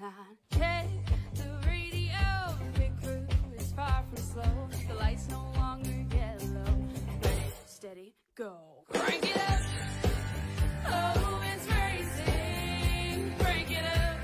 line. Check the radio, pit crew is far from slow. The lights no longer yellow. Steady, go. Crank it up. Oh, it's racing. Crank it up.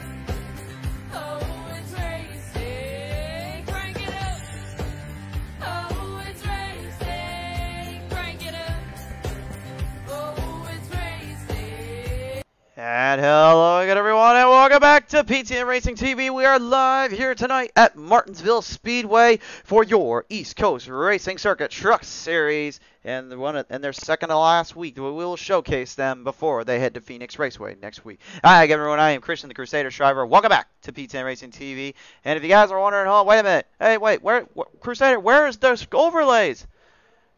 Oh, again, everyone, and welcome back to PTM Racing TV. We are live here tonight at Martinsville Speedway for your East Coast Racing Circuit Truck Series, and the one and their second to last week. We will showcase them before they head to Phoenix Raceway next week. Hi, everyone. I am Christian, the Crusader Shriver. Welcome back to PTM Racing TV. And if you guys are wondering, oh, wait a minute, hey, wait, where, wh- Crusader, where is those overlays?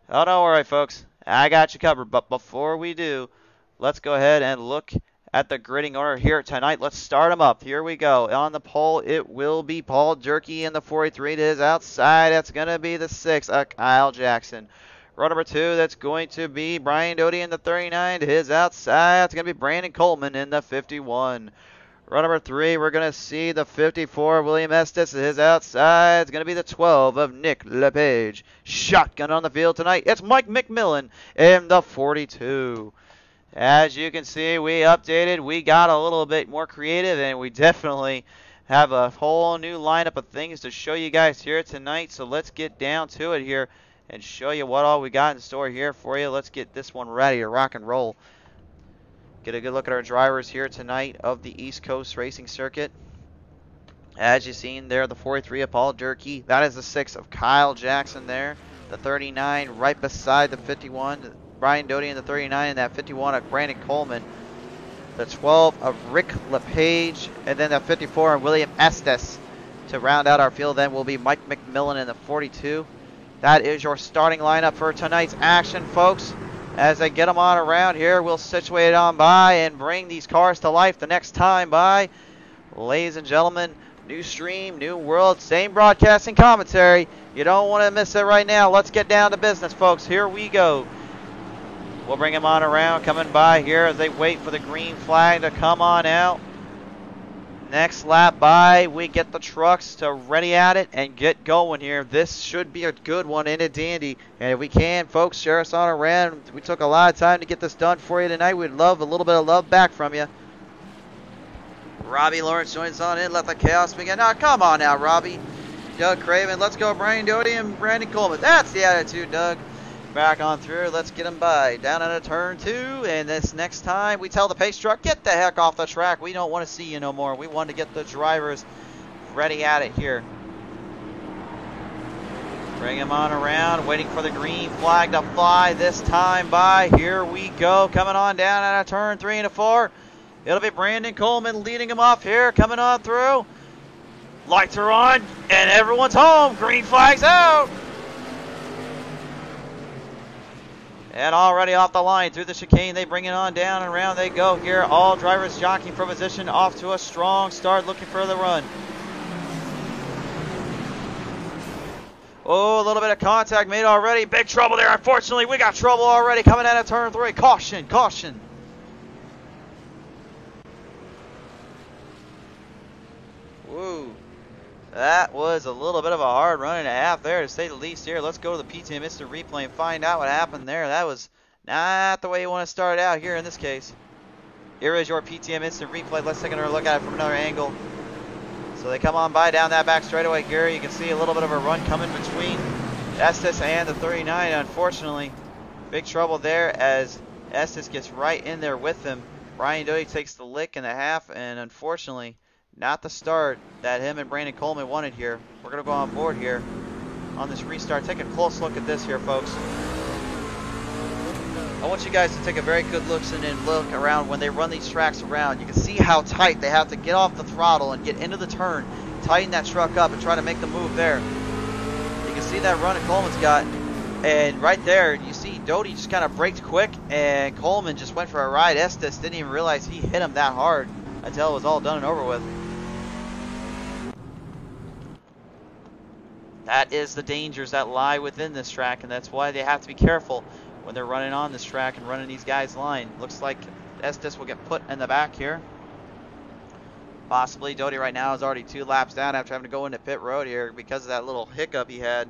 Oh, don't worry, folks. I got you covered. But before we do, let's go ahead and look at the gridding order here tonight. Let's start them up. Here we go. On the pole, it will be Paul Durkee in the 43 to his outside. That's going to be the 6, uh, Kyle Jackson. Row number 2, that's going to be Brian Doty in the 39 to his outside. That's going to be Brandon Coleman in the 51. Row number 3, we're going to see the 54, William Estes his outside. It's going to be the 12 of Rick LePage. Shotgun on the field tonight. It's Mike McMillan in the 42. As you can see, we updated. We got a little bit more creative, and we definitely have a whole new lineup of things to show you guys here tonight. So let's get down to it here and show you what all we got in store here for you. Let's get this one ready to rock and roll. Get a good look at our drivers here tonight of the East Coast Racing Circuit. As you've seen there, the 43 of Paul Durkee. That is the 6 of Kyle Jackson there. The 39 right beside the 51, Brian Doty in the 39, and that 51 of Brandon Coleman. The 12 of Rick LePage, and then the 54 of William Estes. To round out our field then will be Mike McMillan in the 42. That is your starting lineup for tonight's action, folks. as they get them on around here. We'll situate on by and bring these cars to life the next time by. Ladies and gentlemen, new stream, new world, same broadcasting commentary. You don't want to miss it right now. Let's get down to business, folks. Here we go. We'll bring him on around, coming by here as they wait for the green flag to come on out. Next lap by, we get the trucks to ready at it and get going here. This should be a good one in a dandy. And if we can, folks, share us on around. We took a lot of time to get this done for you tonight. We'd love a little bit of love back from you. Robbie Lawrence joins on in. Let the chaos begin. Now, come on now, Robbie. Doug Craven. Let's go, Brian Doty and Brandon Coleman. That's the attitude, Doug. Back on through. Let's get him by. Down a turn two. And this next time, we tell the pace truck, get the heck off the track. We don't want to see you no more. We want to get the drivers ready at it here. Bring him on around, waiting for the green flag to fly this time by. Here we go, coming on down at a turn three and a four. It'll be Brandon Coleman leading him off here, coming on through. Lights are on, and everyone's home. Green flag's out. And already off the line through the chicane, they bring it on down and around they go here. All drivers jockeying for position, off to a strong start, looking for the run. Oh, a little bit of contact made already. Big trouble there. Unfortunately, we got trouble already coming out of turn three. Caution, caution. Woo. That was a little bit of a hard run and a half there, to say the least. Here, let's go to the PTM Instant Replay and find out what happened there. That was not the way you want to start out here in this case. Here is your PTM Instant Replay. Let's take another look at it from another angle. So they come on by down that back straightaway here. You can see a little bit of a run coming between Estes and the 39. Unfortunately, big trouble there as Estes gets right in there with him. Brian Doty takes the lick and a half, and unfortunately, not the start that him and Brandon Coleman wanted here. We're going to go on board here on this restart. Take a close look at this here, folks. I want you guys to take a very good look and then look around when they run these tracks around. You can see how tight they have to get off the throttle and get into the turn, tighten that truck up and try to make the move there. You can see that run that Coleman's got. And right there, you see Doty just kind of braked quick and Coleman just went for a ride. Estes didn't even realize he hit him that hard until it was all done and over with. That is the dangers that lie within this track, and that's why they have to be careful when they're running on this track and running these guys line. Looks like Estes will get put in the back here. Possibly Doty right now is already two laps down after having to go into pit road here because of that little hiccup he had.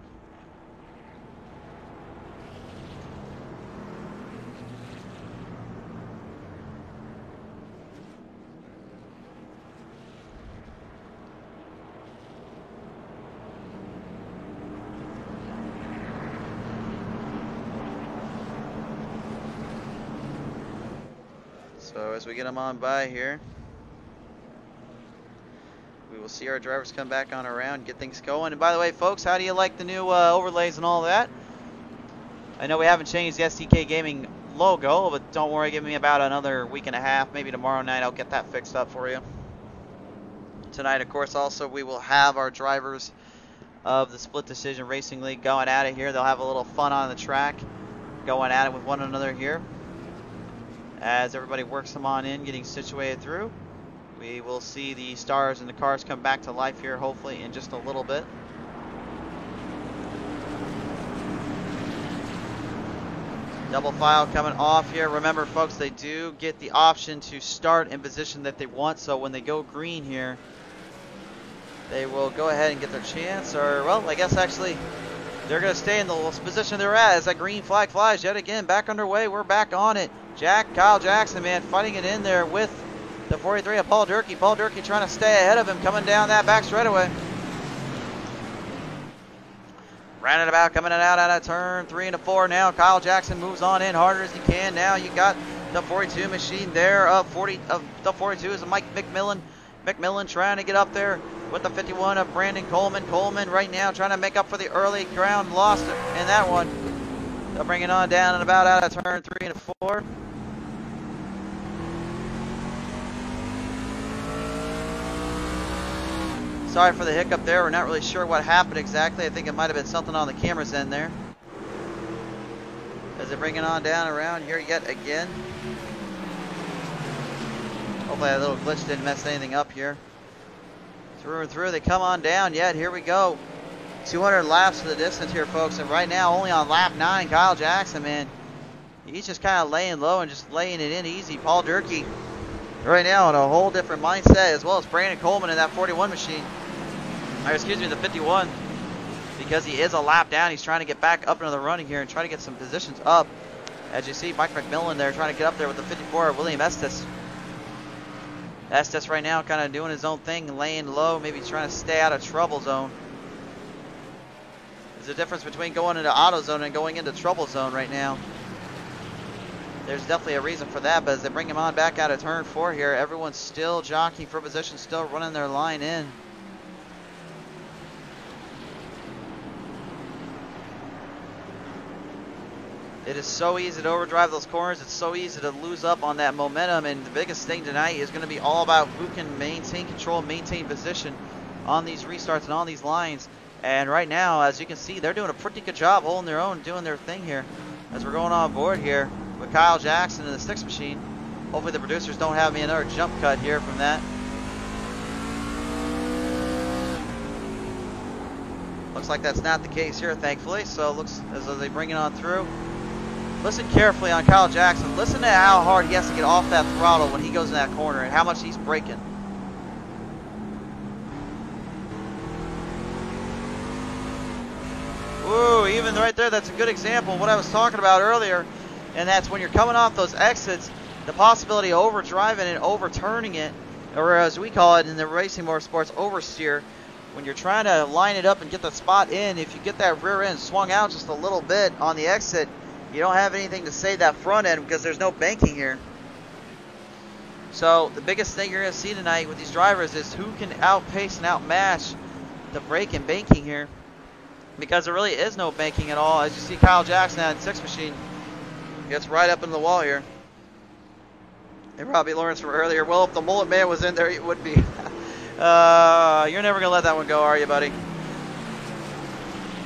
So as we get them on by here, we will see our drivers come back on around, get things going. And by the way, folks, how do you like the new uh, overlays and all that? I know we haven't changed the STK Gaming logo, but don't worry, give me about another week and a half, maybe tomorrow night, I'll get that fixed up for you. Tonight, of course, also we will have our drivers of the Split Decision Racing League going at it here. They'll have a little fun on the track, going at it with one another here as everybody works them on in, getting situated through. We will see the stars and the cars come back to life here, hopefully, in just a little bit. Double file coming off here. Remember, folks, they do get the option to start in position that they want, so when they go green here, they will go ahead and get their chance, or, well, I guess actually they're going to stay in the position they're at as that green flag flies yet again. Back underway. We're back on it. Jack, Kyle Jackson, man, fighting it in there with the 43 of Paul Durkee. Paul Durkee trying to stay ahead of him, coming down that back straightaway. Rounding about, coming out out of turn three and a four now. Kyle Jackson moves on in harder as he can. Now you got the 42 machine there of 40 of the 42 is Mike McMillan. McMillan trying to get up there with the 51 of Brandon Coleman. Coleman right now trying to make up for the early ground lost in that one. They'll bring it on down and about out of turn three and four. Sorry for the hiccup there. We're not really sure what happened exactly. I think it might have been something on the camera's end there. Bring it on down around here yet again. Hopefully that little glitch didn't mess anything up here. Through and through, they come on down yet. Here we go. 200 laps to the distance here, folks. And right now, only on lap 9, Kyle Jackson, man. He's just kind of laying low and just laying it in easy. Paul Durkee right now in a whole different mindset, as well as Brandon Coleman in that 41 machine. Or excuse me, the 51. Because he is a lap down, he's trying to get back up into the running here and try to get some positions up. As you see, Mike McMillan there trying to get up there with the 54, William Estes. Estes right now kind of doing his own thing, laying low, maybe trying to stay out of trouble zone. There's a difference between going into auto zone and going into trouble zone right now. There's definitely a reason for that, but as they bring him on back out of turn four here, everyone's still jockeying for position, still running their line in. It is so easy to overdrive those corners. It's so easy to lose up on that momentum. And the biggest thing tonight is going to be all about who can maintain control, maintain position on these restarts and on these lines. And right now, as you can see, they're doing a pretty good job holding their own, doing their thing here. As we're going on board here with Kyle Jackson and the six machine. Hopefully the producers don't have me another jump cut here from that. Looks like that's not the case here, thankfully. So looks as though they bring it on through. Listen carefully on Kyle Jackson. Listen to how hard he has to get off that throttle when he goes in that corner and how much he's braking. Ooh, even right there, that's a good example of what I was talking about earlier. And that's when you're coming off those exits, the possibility of overdriving and overturning it, or as we call it in the racing motorsports, oversteer. When you're trying to line it up and get the spot in, if you get that rear end swung out just a little bit on the exit, you don't have anything to save that front end because there's no banking here. So the biggest thing you're going to see tonight with these drivers is who can outpace and outmatch the brake and banking here. Because there really is no banking at all. As you see Kyle Jackson in six machine gets right up into the wall here. And Robbie Lawrence from earlier. Well, if the mullet man was in there, it would be. uh, you're never going to let that one go, are you, buddy?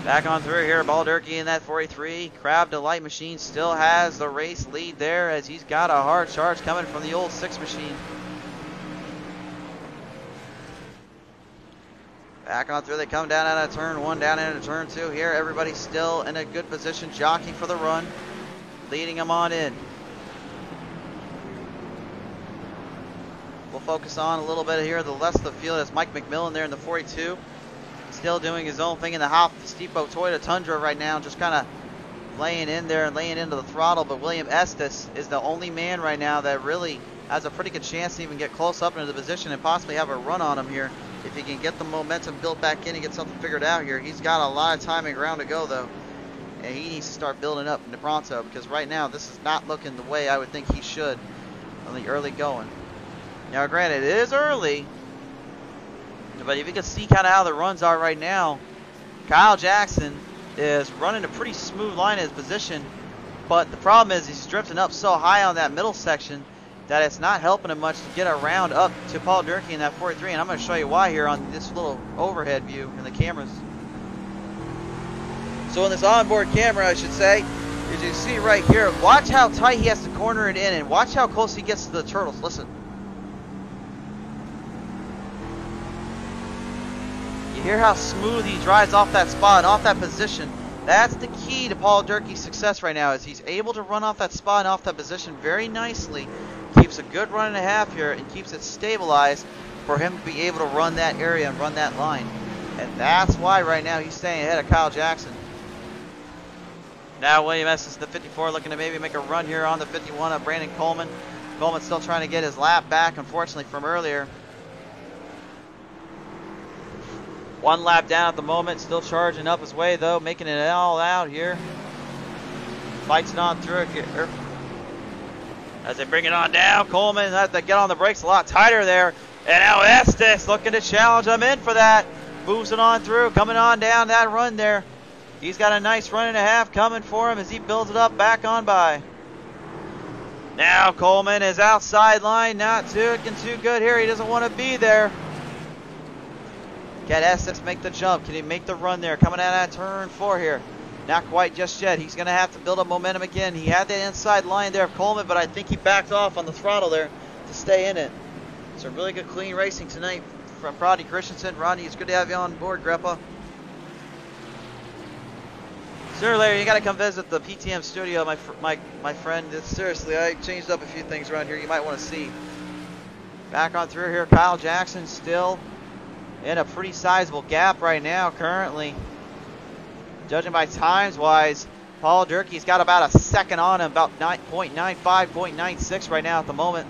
Back on through here, Paul Durkee in that 43. Crab Delight machine still has the race lead there as he's got a hard charge coming from the old six machine. Back on through, they come down out of turn one, down into turn two here. Everybody's still in a good position, jockeying for the run, leading them on in. We'll focus on a little bit here, the left of the field is Mike McMillan there in the 42 still doing his own thing in the half Steamboat Toyota Tundra right now, just kind of laying in there and laying into the throttle. But William Estes is the only man right now that really has a pretty good chance to even get close up into the position and possibly have a run on him here. If he can get the momentum built back in and get something figured out here, he's got a lot of time and ground to go though. And he needs to start building up in the pronto because right now this is not looking the way I would think he should on the early going. Now granted, it is early, but if you can see kind of how the runs are right now, Kyle Jackson is running a pretty smooth line in his position. But the problem is he's drifting up so high on that middle section that it's not helping him much to get around up to Paul Durkee in that 43. And I'm going to show you why here on this little overhead view in the cameras. So in this onboard camera, I should say, as you see right here, watch how tight he has to corner it in and watch how close he gets to the turtles. Listen. Hear how smooth he drives off that spot, and off that position. That's the key to Paul Durkee's success right now, is he's able to run off that spot and off that position very nicely. Keeps a good run and a half here and keeps it stabilized for him to be able to run that area and run that line. And that's why right now he's staying ahead of Kyle Jackson. Now William Estes, the 54, looking to maybe make a run here on the 51 of Brandon Coleman. Coleman's still trying to get his lap back, unfortunately, from earlier. One lap down at the moment, still charging up his way though, making it all out here. Fights on through here. As they bring it on down, Coleman has to get on the brakes a lot tighter there. And now Estes looking to challenge him in for that. Moves it on through, coming on down that run there. He's got a nice run and a half coming for him as he builds it up back on by. Now Coleman is outside line, not looking too good here. He doesn't want to be there. Can Estes make the jump? Can he make the run there? Coming out of turn four here. Not quite just yet. He's going to have to build up momentum again. He had that inside line there of Coleman, but I think he backed off on the throttle there to stay in it. It's a really good clean racing tonight from Rodney Christensen. Rodney, it's good to have you on board, Grandpa. Sir Larry, you got to come visit the PTM studio, my my my friend. seriously, I changed up a few things around here. You might want to see. Back on through here, Kyle Jackson still in a pretty sizable gap right now, currently. Judging by times wise, Paul Durkee's got about a second on him, about 9.95, 0.96 right now at the moment.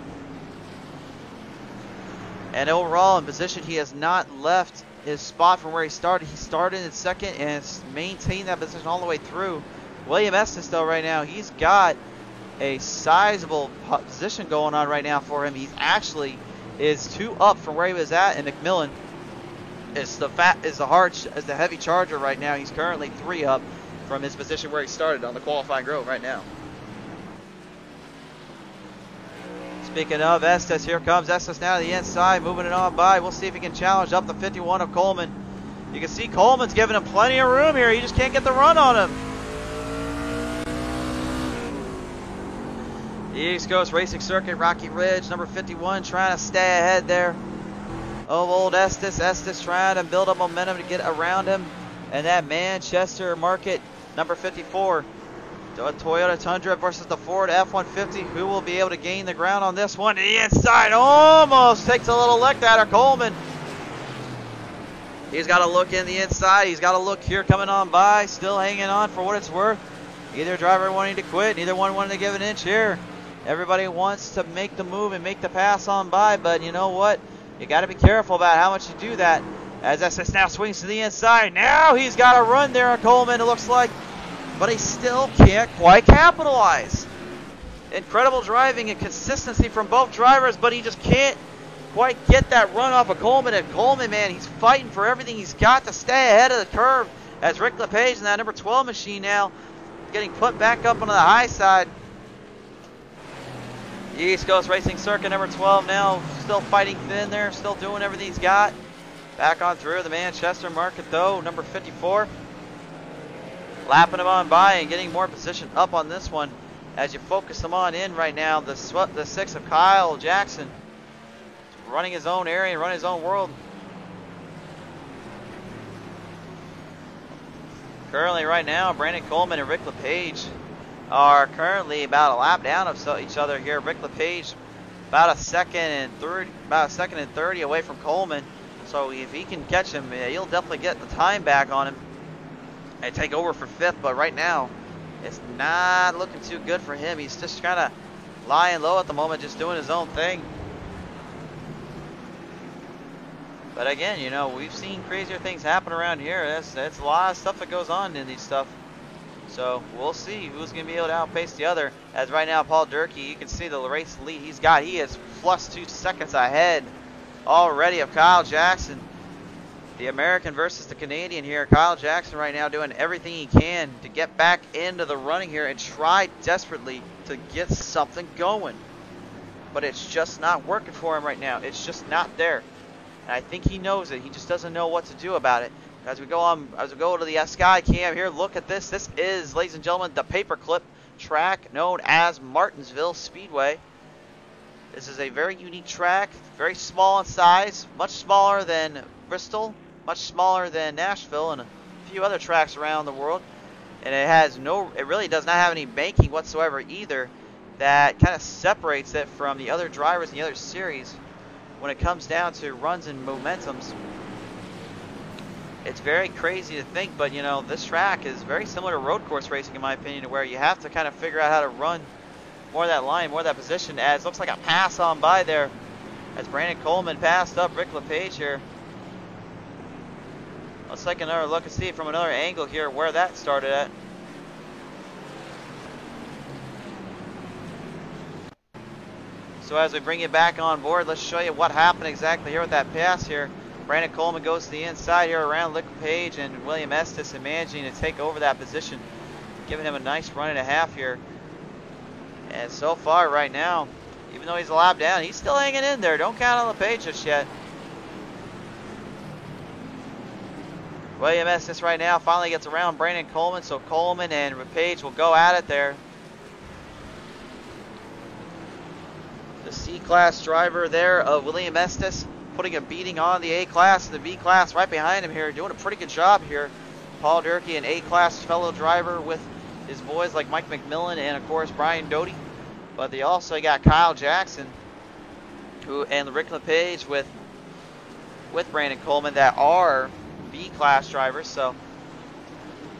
And overall, in position, he has not left his spot from where he started. He started in second and maintained that position all the way through. William Estes, though, right now, he's got a sizable position going on right now for him. He's actually is two up from where he was at in McMillan. Is the fat is the hard is the heavy charger right now. He's currently three up from his position where he started on the qualifying grove right now. Speaking of Estes, here comes Estes now to the inside, moving it on by. We'll see if he can challenge up the 51 of Coleman. You can see Coleman's giving him plenty of room here. He just can't get the run on him. The East Coast Racing Circuit, Rocky Ridge, number 51, trying to stay ahead there of old Estes. Estes trying to build up momentum to get around him. And that Manchester Market, number 54, Toyota Tundra versus the Ford F-150. Who will be able to gain the ground on this one? The inside almost takes a little lick at her. Coleman. He's got to look in the inside. He's got to look here coming on by. Still hanging on for what it's worth. Either driver wanting to quit. Neither one wanting to give an inch here. Everybody wants to make the move and make the pass on by. But you know what? You got to be careful about how much you do that. As Estes now swings to the inside. Now he's got a run there on Coleman, it looks like but he still can't quite capitalize. Incredible driving and consistency from both drivers, but he just can't quite get that run off of Coleman. And Coleman, man, he's fighting for everything he's got to stay ahead of the curve as Rick LePage in that number 12 machine now getting put back up on the high side. East Coast Racing Circuit number 12 now still fighting thin there, still doing everything he's got. Back on through the Manchester market though, number 54 lapping him on by and getting more position up on this one as you focus them on in right now. The the six of Kyle Jackson running his own area and running his own world. Currently, right now, Brandon Coleman and Rick LePage are currently about a lap down of each other here. Rick LePage about a second and third, about a second and 30 away from Coleman. So if he can catch him, he'll definitely get the time back on him and take over for fifth, but right now, it's not looking too good for him. He's just kind of lying low at the moment, just doing his own thing. But again, you know, we've seen crazier things happen around here. That's, that's a lot of stuff that goes on in these stuff. So we'll see who's going to be able to outpace the other. As right now, Paul Durkee, you can see the race lead he's got. He is plus two seconds ahead already of Kyle Jackson the American versus the Canadian here. Kyle Jackson right now doing everything he can to get back into the running here and try desperately to get something going. But it's just not working for him right now. It's just not there. And I think he knows it. He just doesn't know what to do about it. As we go on, as we go to the Sky Cam here, look at this. This is, ladies and gentlemen, the paperclip track known as Martinsville Speedway. This is a very unique track, very small in size, much smaller than Bristol, much smaller than Nashville and a few other tracks around the world. And it has no, it really does not have any banking whatsoever either that kind of separates it from the other drivers in the other series when it comes down to runs and momentums. It's very crazy to think, but you know, this track is very similar to road course racing in my opinion, where you have to kind of figure out how to run more of that line, more that position, as looks like a pass on by there as Brandon Coleman passed up Rick LePage here. Let's take another look and see from another angle here where that started at. So as we bring you back on board, let's show you what happened exactly here with that pass here. Brandon Coleman goes to the inside here around Lick Page and William Estes and managing to take over that position, giving him a nice run and a half here. And so far right now, even though he's a lap down, he's still hanging in there. Don't count on LePage just yet. William Estes right now finally gets around Brandon Coleman, so Coleman and Page will go at it there. The C-Class driver there of William Estes putting a beating on the A-Class and the B-Class right behind him here, doing a pretty good job here. Paul Durkee, an A-Class fellow driver with his boys like Mike McMillan and, of course, Brian Doty. But they also got Kyle Jackson who and Rick LePage with with Brandon Coleman that are B class drivers. So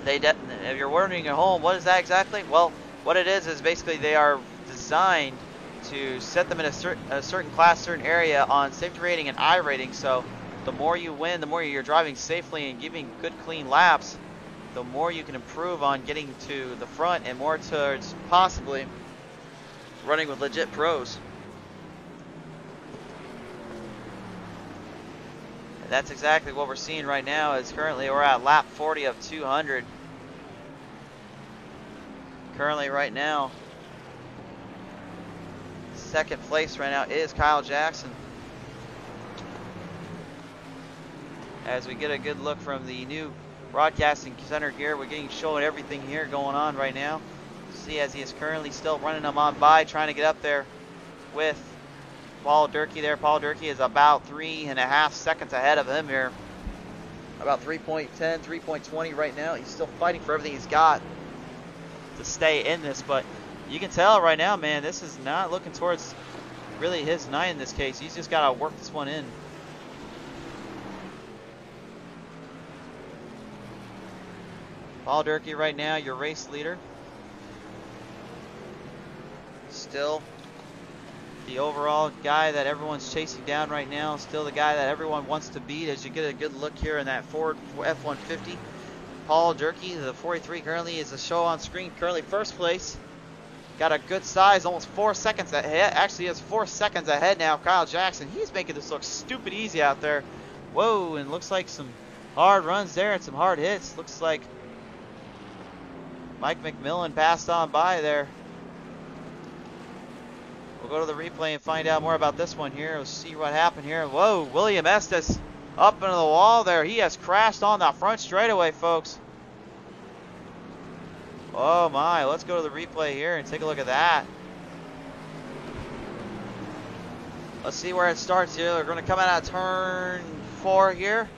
they, if you're wondering at home, what is that exactly? Well, what it is is basically they are designed to set them in a, cer a certain class, certain area on safety rating and iRating. So the more you win, the more you're driving safely and giving good clean laps, the more you can improve on getting to the front and more towards possibly running with legit pros. that's exactly what we're seeing right now is currently we're at lap 40 of 200. Currently right now, second place right now is Kyle Jackson. As we get a good look from the new broadcasting center here, we're getting shown everything here going on right now. See as he is currently still running them on by, trying to get up there with Paul Durkee there. Paul Durkee is about three and a half seconds ahead of him here. About 3.10, 3.20 right now. He's still fighting for everything he's got to stay in this, but you can tell right now, man, this is not looking towards really his night in this case. He's just got to work this one in. Paul Durkee right now, your race leader. Still the overall guy that everyone's chasing down right now. Still the guy that everyone wants to beat as you get a good look here in that Ford F-150. Paul Durkee, the 43 currently is a show on screen, currently first place. Got a good size, almost four seconds ahead. Actually, has four seconds ahead now. Kyle Jackson, he's making this look stupid easy out there. Whoa, and looks like some hard runs there and some hard hits. Looks like Mike McMillan passed on by there. We'll go to the replay and find out more about this one here. We'll see what happened here. Whoa, William Estes up into the wall there. He has crashed on the front straightaway, folks. Oh my, let's go to the replay here and take a look at that. Let's see where it starts here. They're going to come out of turn four here.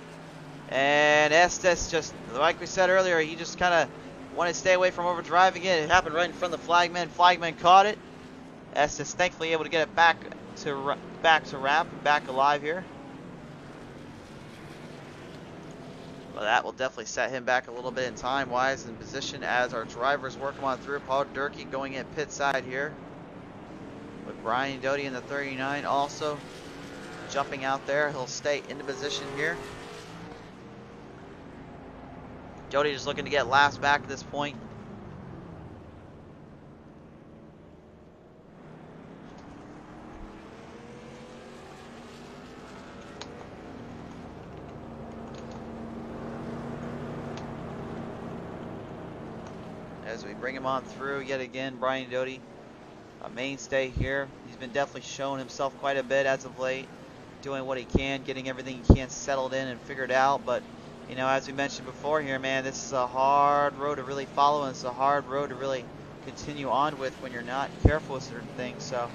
And Estes just, like we said earlier, he just kind of wanted to stay away from overdriving it. It happened right in front of the flagman. Flagman caught it. Estes thankfully able to get it back to back to wrap, back alive here. Well, that will definitely set him back a little bit in time-wise in position as our drivers work on through. Paul Durkee going in pit side here. With Brian Doty in the 39 also jumping out there. He'll stay into position here. Doty just looking to get last back at this point. As we bring him on through yet again. Brian Doty, a mainstay here. He's been definitely showing himself quite a bit as of late, doing what he can, getting everything he can settled in and figured out. But, you know, as we mentioned before here, man, this is a hard road to really follow, and it's a hard road to really continue on with when you're not careful with certain things. So,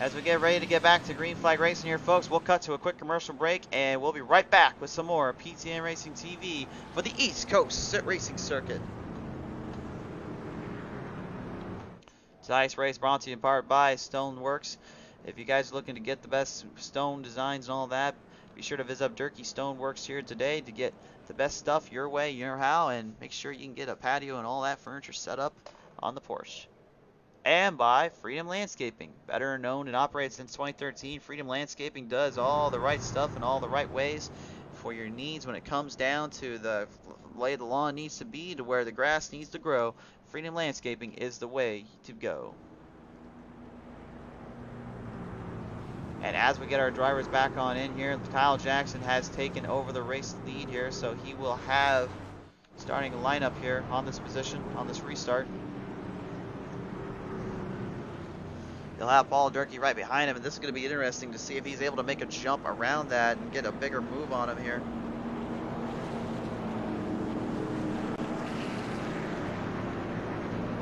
as we get ready to get back to Green Flag Racing here, folks, we'll cut to a quick commercial break, and we'll be right back with some more PTM Racing TV for the East Coast Racing Circuit. Tonight's race brought to you in part by Stoneworks. If you guys are looking to get the best stone designs and all that, be sure to visit up Durkee Stoneworks here today to get the best stuff your way, your how, and make sure you can get a patio and all that furniture set up on the porch. And by Freedom Landscaping, better known and operated since 2013, Freedom Landscaping does all the right stuff in all the right ways for your needs when it comes down to the way the lawn needs to be to where the grass needs to grow. Freedom Landscaping is the way to go. And as we get our drivers back on in here, Kyle Jackson has taken over the race lead here, so he will have starting lineup here on this position, on this restart. He'll have Paul Durkee right behind him, and this is going to be interesting to see if he's able to make a jump around that and get a bigger move on him here.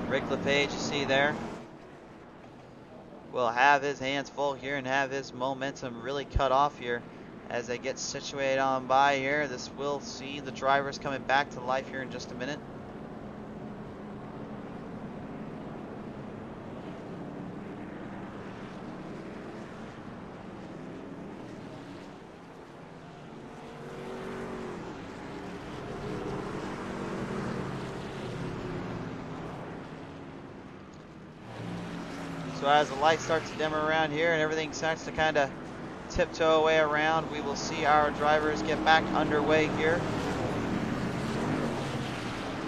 Rick LePage, you see there, will have his hands full here and have his momentum really cut off here as they get situated on by here. This will see the drivers coming back to life here in just a minute. So as the light starts to dim around here and everything starts to kind of tiptoe away around, we will see our drivers get back underway here.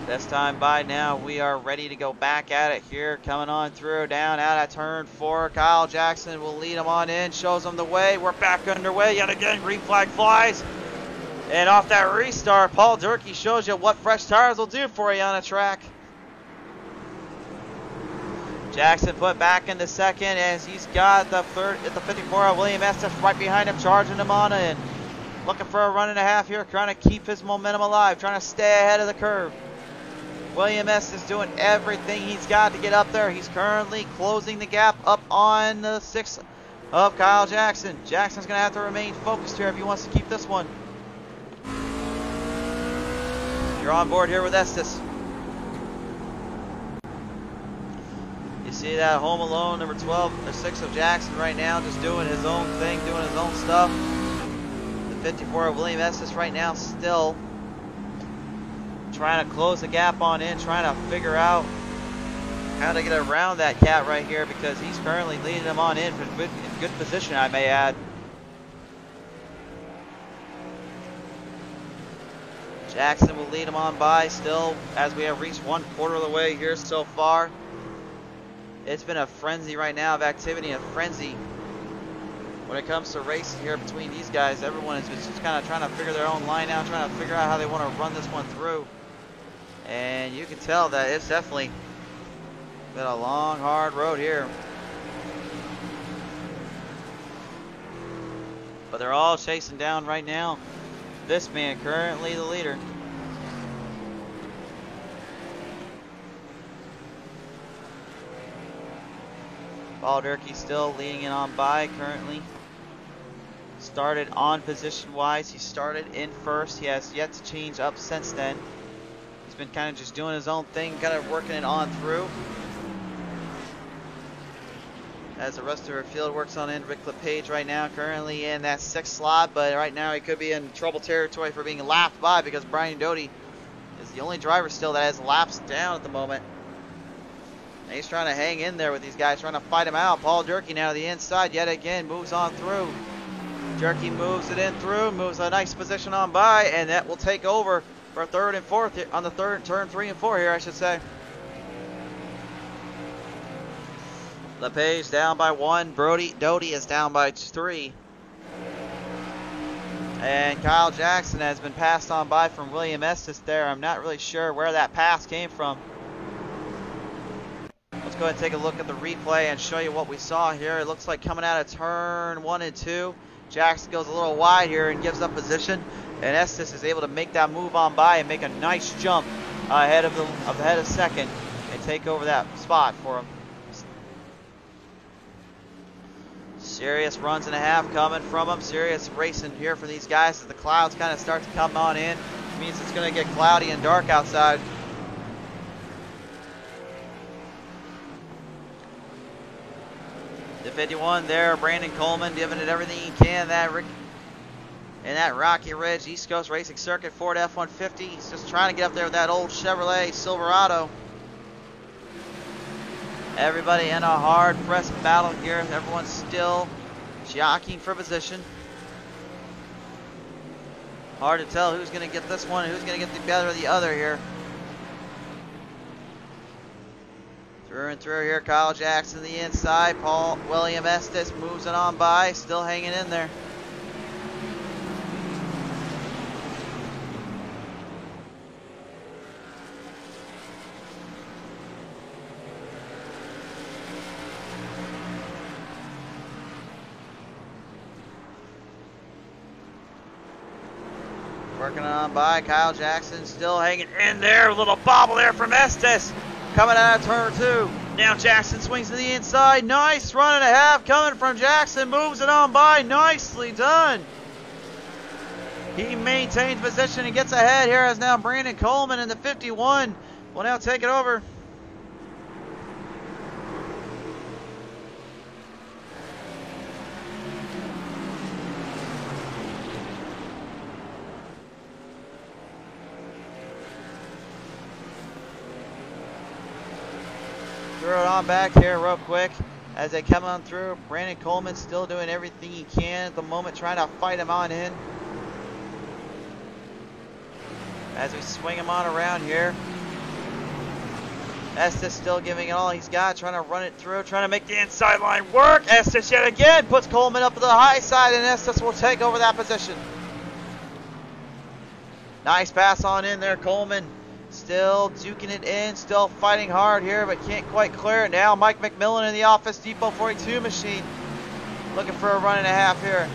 This time by now, we are ready to go back at it here. Coming on through, down out at turn four. Kyle Jackson will lead them on in, shows them the way. We're back underway yet again. Green flag flies. And off that restart, Paul Durkee shows you what fresh tires will do for you on a track. Jackson put back into second as he's got the third at the 54 William Estes right behind him, charging him on in. Looking for a run and a half here, trying to keep his momentum alive, trying to stay ahead of the curve. William Estes is doing everything he's got to get up there. He's currently closing the gap up on the sixth of Kyle Jackson. Jackson's going to have to remain focused here if he wants to keep this one. You're on board here with Estes. See that home alone, number 12 or 6 of Jackson right now, just doing his own thing, doing his own stuff. The 54 of William Estes right now still trying to close the gap on in, trying to figure out how to get around that cat right here because he's currently leading him on in for good, in good position, I may add. Jackson will lead him on by still as we have reached one quarter of the way here so far. It's been a frenzy right now of activity, a frenzy when it comes to racing here between these guys. Everyone is just kind of trying to figure their own line out, trying to figure out how they want to run this one through. And you can tell that it's definitely been a long, hard road here. But they're all chasing down right now. This man currently the leader. Paul Durkee still leading it on by currently. Started on position wise. He started in first. He has yet to change up since then. He's been kind of just doing his own thing, kind of working it on through. As the rest of our field works on in, Rick LePage right now currently in that sixth slot, but right now he could be in trouble territory for being lapped by because Brian Doty is the only driver still that has laps down at the moment. He's trying to hang in there with these guys, trying to fight him out. Paul Durkee now to the inside yet again, moves on through. Durkee moves it in through, moves a nice position on by, and that will take over for third and fourth on the third turn three and four here, I should say. LePage down by one. Brian Doty is down by three. And Kyle Jackson has been passed on by from William Estes there. I'm not really sure where that pass came from. Let's go ahead and take a look at the replay and show you what we saw here. It looks like coming out of turn one and two. Jackson goes a little wide here and gives up position. And Estes is able to make that move on by and make a nice jump ahead of the ahead of second and take over that spot for him. Serious runs and a half coming from him. Serious racing here for these guys as the clouds kind of start to come on in. It means it's going to get cloudy and dark outside. The 51 there, Brandon Coleman giving it everything he can. That Rick in that Rocky Ridge East Coast Racing Circuit Ford F-150. He's just trying to get up there with that old Chevrolet Silverado. Everybody in a hard press battle here. Everyone's still jockeying for position. Hard to tell who's going to get this one who's going to get the better of the other here. Through and through here, Kyle Jackson the inside. Paul William Estes moves it on by, still hanging in there. Working on by Kyle Jackson, still hanging in there. A little bobble there from Estes. Coming out of turn two. Now Jackson swings to the inside. Nice run and a half coming from Jackson. Moves it on by. Nicely done. He maintains position and gets ahead here as now Brandon Coleman in the 51 will now take it over. It on back here real quick as they come on through. Brandon Coleman still doing everything he can at the moment, trying to fight him on in. As we swing him on around here. Estes still giving it all he's got, trying to run it through, trying to make the inside line work. Estes yet again puts Coleman up to the high side, and Estes will take over that position. Nice pass on in there, Coleman. Still duking it in, still fighting hard here, but can't quite clear it now. Mike McMillan in the Office Depot 42 machine. Looking for a run and a half here.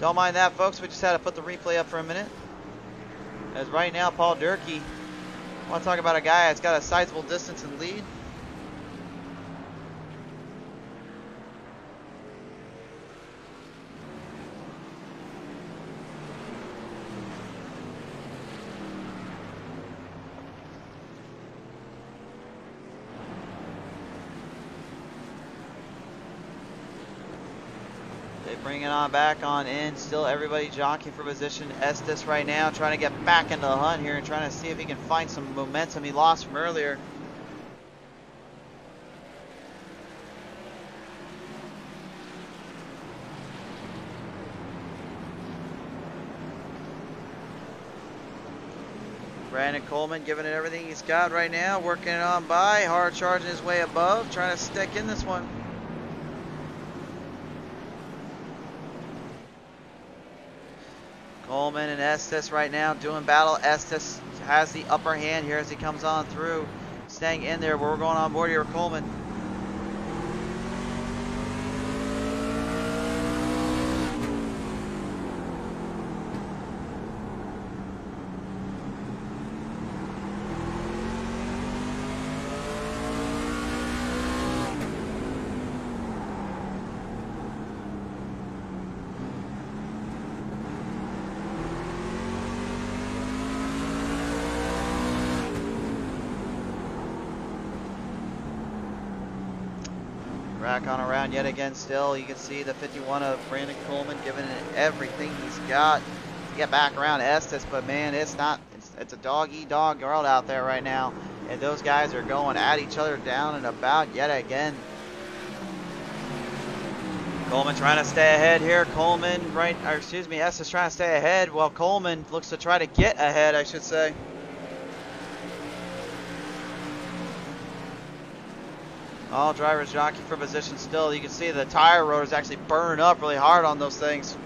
Don't mind that, folks. We just had to put the replay up for a minute. As right now, Paul Durkee. I want to talk about a guy that's got a sizable distance and lead. They bring it on back on in. Still everybody jockeying for position. Estes right now trying to get back into the hunt here and trying to see if he can find some momentum he lost from earlier. Brandon Coleman giving it everything he's got right now, working it on by, hard charging his way above, trying to stick in this one. Coleman and Estes right now doing battle. Estes has the upper hand here as he comes on through. Staying in there. We're going on board here with Coleman. Again still. You can see the 51 of Brandon Coleman giving it everything he's got to get back around Estes, but man, it's not, it's, it's a dog-eat-dog world out there right now. And those guys are going at each other down and about yet again. Coleman trying to stay ahead here. Coleman, right, or excuse me, Estes trying to stay ahead while Coleman looks to try to get ahead, I should say. All drivers jockey for position still. You can see the tire rotors actually burn up really hard on those things.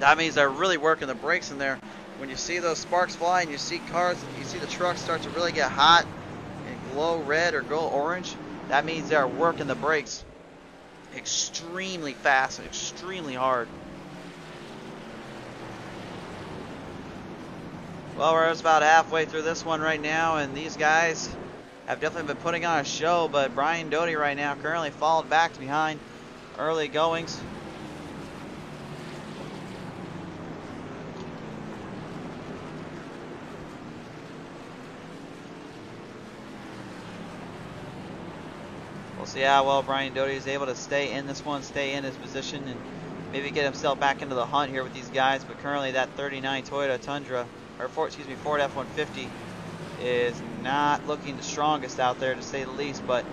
That means they're really working the brakes in there. When you see those sparks fly and you see cars, you see the trucks start to really get hot and glow red or glow orange, that means they're working the brakes extremely fast extremely hard. Well, we're about halfway through this one right now, and these guys have definitely been putting on a show, but Brian Doty right now currently followed back behind early goings. We'll see how well Brian Doty is able to stay in this one, stay in his position, and maybe get himself back into the hunt here with these guys. But currently, that 39 Toyota Tundra, or Ford, excuse me, Ford F-150 is not looking the strongest out there to say the least. But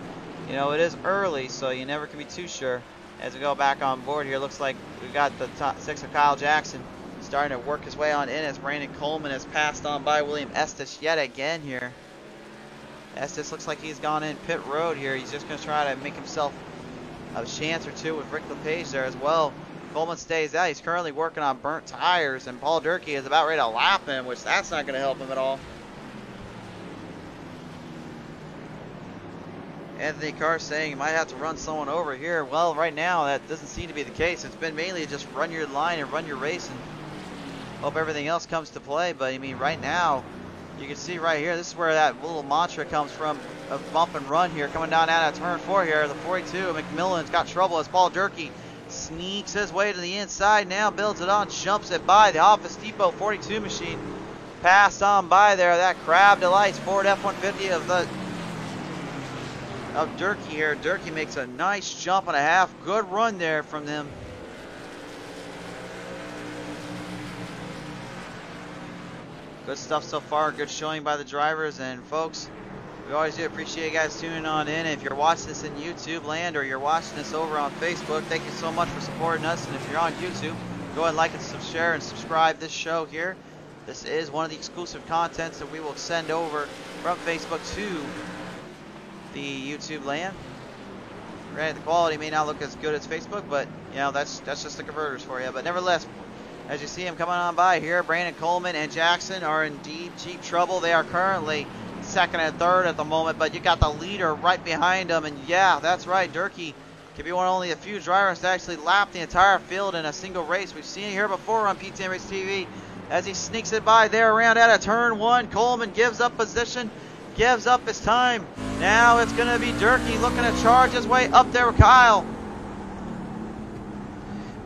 you know, it is early, so you never can be too sure. As we go back on board here, looks like we've got the top six of Kyle Jackson starting to work his way on in as Brandon Coleman has passed on by William Estes yet again here. Estes looks like he's gone in pit road here. He's just going to try to make himself a chance or two with Rick LePage there as well. Coleman stays out. He's currently working on burnt tires, and Paul Durkee is about ready to lap him, which that's not going to help him at all. Anthony Carr saying you might have to run someone over here. Well, right now that doesn't seem to be the case. It's been mainly just run your line and run your race and hope everything else comes to play. But I mean, right now, you can see right here, this is where that little mantra comes from of bump and run here, coming down out of turn four here. The 42, McMillan's got trouble as Paul Durkee sneaks his way to the inside now, builds it on, jumps it by the Office Depot 42 machine. Passed on by there. That Crab Delights Ford F-150 of the of Durkee here. Durkee makes a nice jump and a half. Good run there from them. Good stuff so far. Good showing by the drivers. And folks, we always do appreciate you guys tuning on in. If you're watching this in YouTube land or you're watching this over on Facebook, thank you so much for supporting us. And if you're on YouTube, go ahead and like and share and subscribe this show here. This is one of the exclusive contents that we will send over from Facebook to the YouTube land. Granted, the quality may not look as good as Facebook, but you know that's that's just the converters for you. But nevertheless, as you see him coming on by here, Brandon Coleman and Jackson are in deep, deep trouble. They are currently second and third at the moment, but you got the leader right behind them. And yeah, that's right, Durkee can be one of only a few drivers to actually lap the entire field in a single race. We've seen it here before on PTM Race TV as he sneaks it by there around out of turn one. Coleman gives up position, gives up his time. Now it's going to be Durkee looking to charge his way up there with Kyle.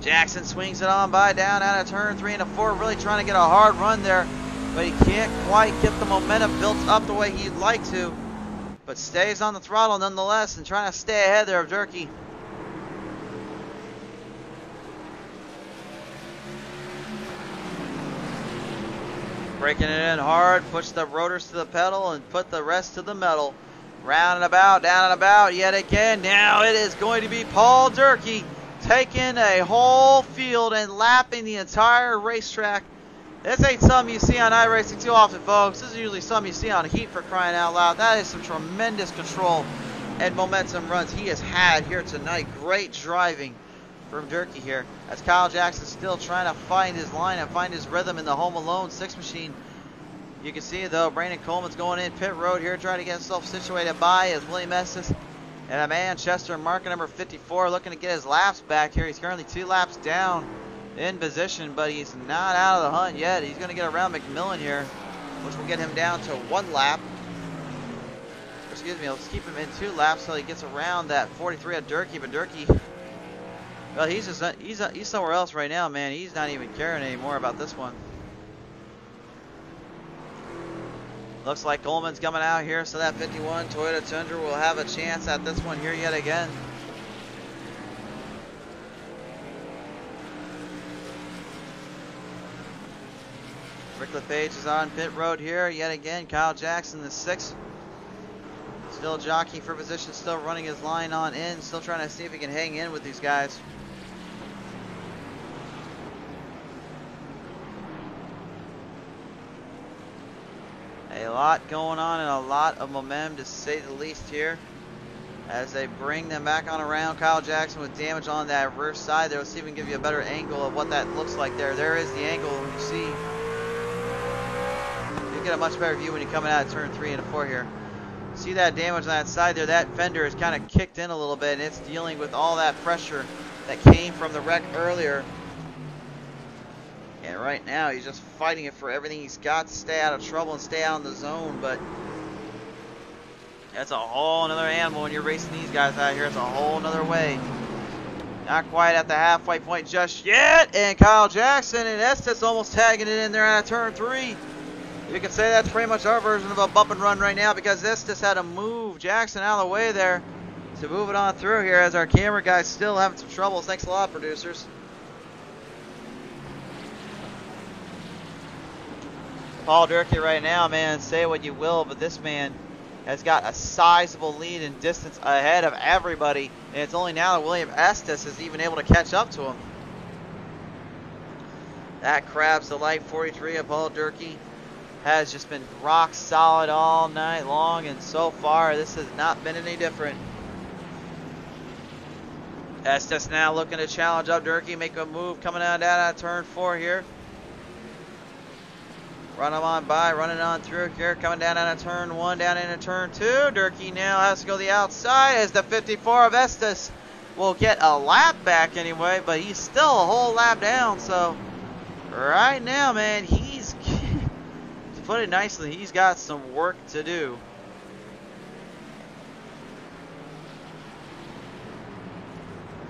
Jackson swings it on by down out of turn three and a four, really trying to get a hard run there, but he can't quite get the momentum built up the way he'd like to, but stays on the throttle nonetheless and trying to stay ahead there of Durkee. Breaking it in hard, push the rotors to the pedal and put the rest to the metal. Round and about, down and about yet again. Now it is going to be Paul Durkee taking a whole field and lapping the entire racetrack. This ain't something you see on iRacing too often, folks. This is usually something you see on Heat for crying out loud. That is some tremendous control and momentum runs he has had here tonight. Great driving from Durkee here. As Kyle Jackson still trying to find his line and find his rhythm in the Home Alone 6 machine. You can see though, Brandon Coleman's going in pit road here, trying to get himself situated by as William Estes and a Manchester marker number 54 looking to get his laps back here. He's currently two laps down in position, but he's not out of the hunt yet. He's going to get around McMillan here, which will get him down to one lap. Excuse me, let's keep him in two laps so he gets around that 43 at Durkee, but Durkee well, he's just he's he's somewhere else right now, man. He's not even caring anymore about this one. Looks like Coleman's coming out here, so that 51 Toyota Tundra will have a chance at this one here yet again. Rick LePage is on pit road here yet again. Kyle Jackson, the sixth. Still jockeying for position, still running his line on in, still trying to see if he can hang in with these guys. A lot going on and a lot of momentum to say the least here. As they bring them back on around, Kyle Jackson with damage on that rear side there. Let's see if we can give you a better angle of what that looks like there. There is the angle you see. You get a much better view when you're coming out of turn three and four here. See that damage on that side there? That fender is kind of kicked in a little bit and it's dealing with all that pressure that came from the wreck earlier. And right now, he's just fighting it for everything he's got to stay out of trouble and stay out in the zone. But that's a whole another animal when you're racing these guys out here. It's a whole another way. Not quite at the halfway point just yet. And Kyle Jackson and Estes almost tagging it in there at turn three. You can say that's pretty much our version of a bump and run right now because Estes had to move Jackson out of the way there to move it on through here as our camera guys still having some troubles. Thanks a lot, producers. Paul Durkee right now, man, say what you will, but this man has got a sizable lead in distance ahead of everybody, and it's only now that William Estes is even able to catch up to him. That Crab's Delight 43 of Paul Durkee has just been rock solid all night long, and so far this has not been any different. Estes now looking to challenge up Durkee, make a move coming out of turn four here. Run him on by, running on through here, coming down of turn one, down into turn two. Durkee now has to go the outside as the 54 of Estes will get a lap back anyway, but he's still a whole lap down. So right now, man, he's to put it nicely, he's got some work to do.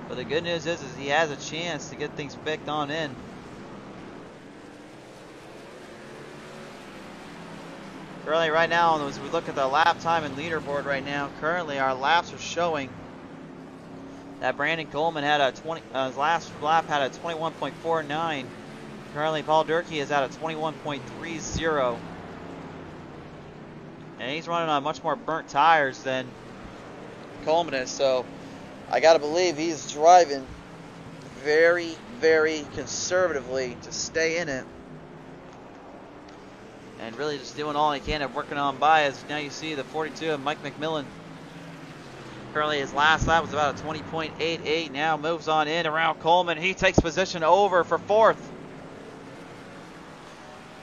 But the good news is, is he has a chance to get things picked on in. Currently, right now, as we look at the lap time and leaderboard right now, currently our laps are showing that Brandon Coleman had a 20, uh, his last lap had a 21.49. Currently, Paul Durkee is at a 21.30. And he's running on much more burnt tires than Coleman is, so I got to believe he's driving very, very conservatively to stay in it. And really just doing all he can of working on by as now you see the 42 of Mike McMillan. Currently his last lap was about a 20.88. Now moves on in around Coleman. He takes position over for fourth.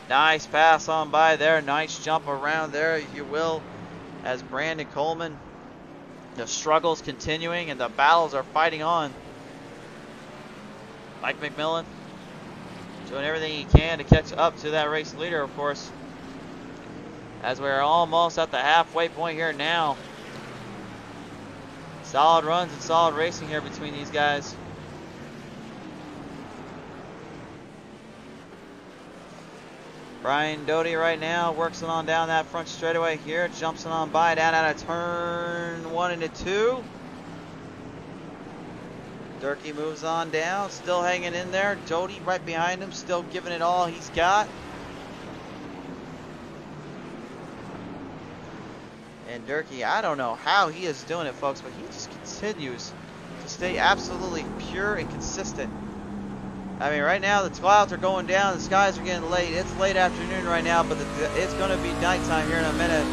Nice pass on by there. Nice jump around there, you will, as Brandon Coleman. The struggles continuing and the battles are fighting on. Mike McMillan doing everything he can to catch up to that race leader, of course. As we're almost at the halfway point here now. Solid runs and solid racing here between these guys. Brian Doty right now works it on down that front straightaway here. Jumps it on by down out of turn one into two. Durkee moves on down, still hanging in there. Doty right behind him, still giving it all he's got. And Durkee, I don't know how he is doing it, folks, but he just continues to stay absolutely pure and consistent. I mean, right now the clouds are going down, the skies are getting late. It's late afternoon right now, but the, it's going to be nighttime here in a minute.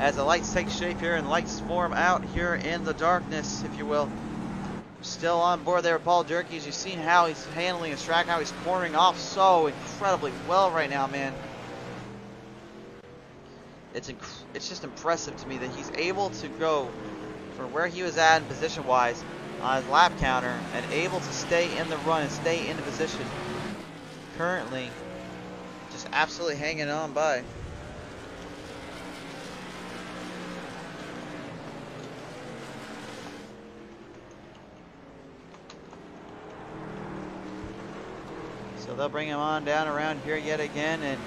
As the lights take shape here and lights form out here in the darkness, if you will. Still on board there, Paul Durkee. As you've seen how he's handling his track, how he's cornering off so incredibly well right now, man. It's it's just impressive to me that he's able to go from where he was at in position-wise on his lap counter and able to stay in the run and stay in the position. Currently, just absolutely hanging on by. So they'll bring him on down around here yet again and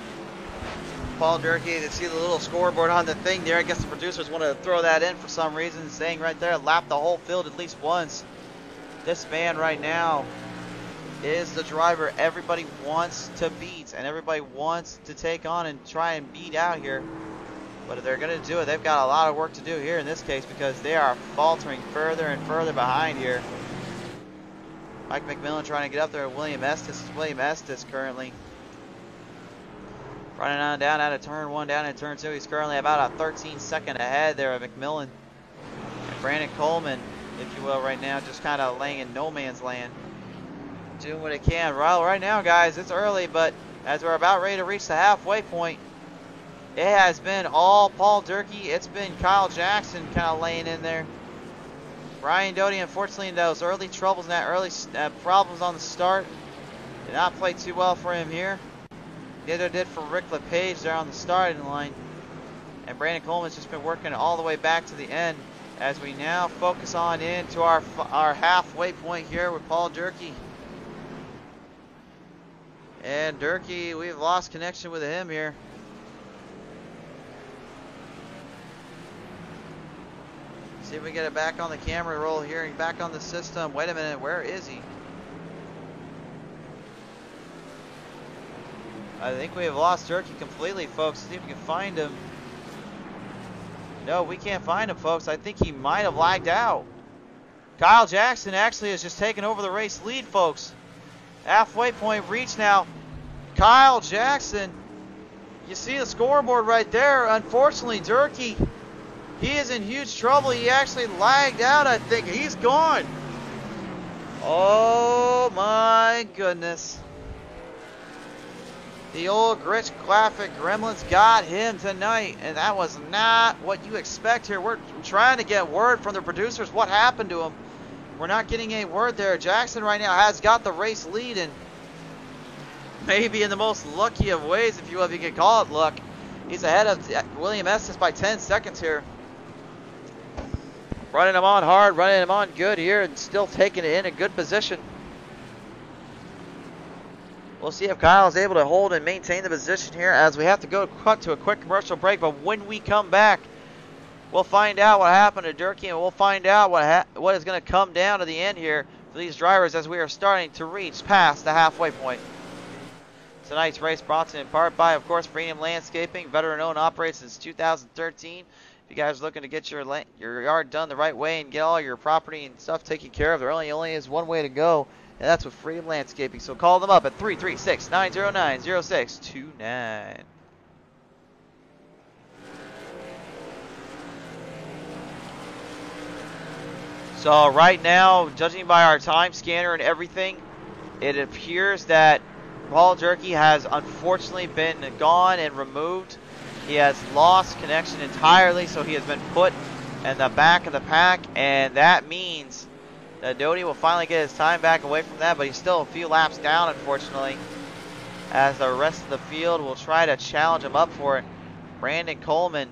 Paul Durkee to see the little scoreboard on the thing there. I guess the producers want to throw that in for some reason, saying right there, lap the whole field at least once. This man right now is the driver everybody wants to beat and everybody wants to take on and try and beat out here. But if they're going to do it, they've got a lot of work to do here in this case because they are faltering further and further behind here. Mike McMillan trying to get up there William Estes. William Estes currently Running on down out of turn one, down in turn two. He's currently about a 13 second ahead there of McMillan. And Brandon Coleman, if you will, right now, just kind of laying in no man's land. Doing what he can. Well, right now, guys, it's early, but as we're about ready to reach the halfway point, it has been all Paul Durkee. It's been Kyle Jackson kind of laying in there. Brian Doty, unfortunately, those early troubles and that early uh, problems on the start did not play too well for him here. Neither did for Rick LePage there on the starting line. And Brandon Coleman's just been working all the way back to the end as we now focus on into our our halfway point here with Paul Durkee. And Durkee, we've lost connection with him here. See if we get it back on the camera roll here and back on the system. Wait a minute, where is he? I think we have lost Durkee completely, folks. See if we can find him. No, we can't find him, folks. I think he might have lagged out. Kyle Jackson actually has just taken over the race lead, folks. Halfway point reached now. Kyle Jackson. You see the scoreboard right there. Unfortunately, Durkee, he is in huge trouble. He actually lagged out, I think. He's gone. Oh, my goodness. The old Gritch Graphic Gremlins got him tonight, and that was not what you expect here. We're trying to get word from the producers what happened to him. We're not getting any word there. Jackson right now has got the race lead, and maybe in the most lucky of ways, if you if you could call it luck, he's ahead of William Estes by 10 seconds here. Running him on hard, running him on good here, and still taking it in a good position. We'll see if Kyle is able to hold and maintain the position here as we have to go cut to a quick commercial break. But when we come back, we'll find out what happened to Durkee and we'll find out what what is going to come down to the end here for these drivers as we are starting to reach past the halfway point. Tonight's race brought to you in part by, of course, Freedom Landscaping, veteran-owned, operates since 2013. If you guys are looking to get your your yard done the right way and get all your property and stuff taken care of, there only only is one way to go and that's with Freedom Landscaping. So call them up at 336 909 0629. So right now, judging by our time scanner and everything, it appears that Paul Durkee has unfortunately been gone and removed. He has lost connection entirely, so he has been put in the back of the pack, and that means that Doty will finally get his time back away from that, but he's still a few laps down, unfortunately. As the rest of the field will try to challenge him up for it. Brandon Coleman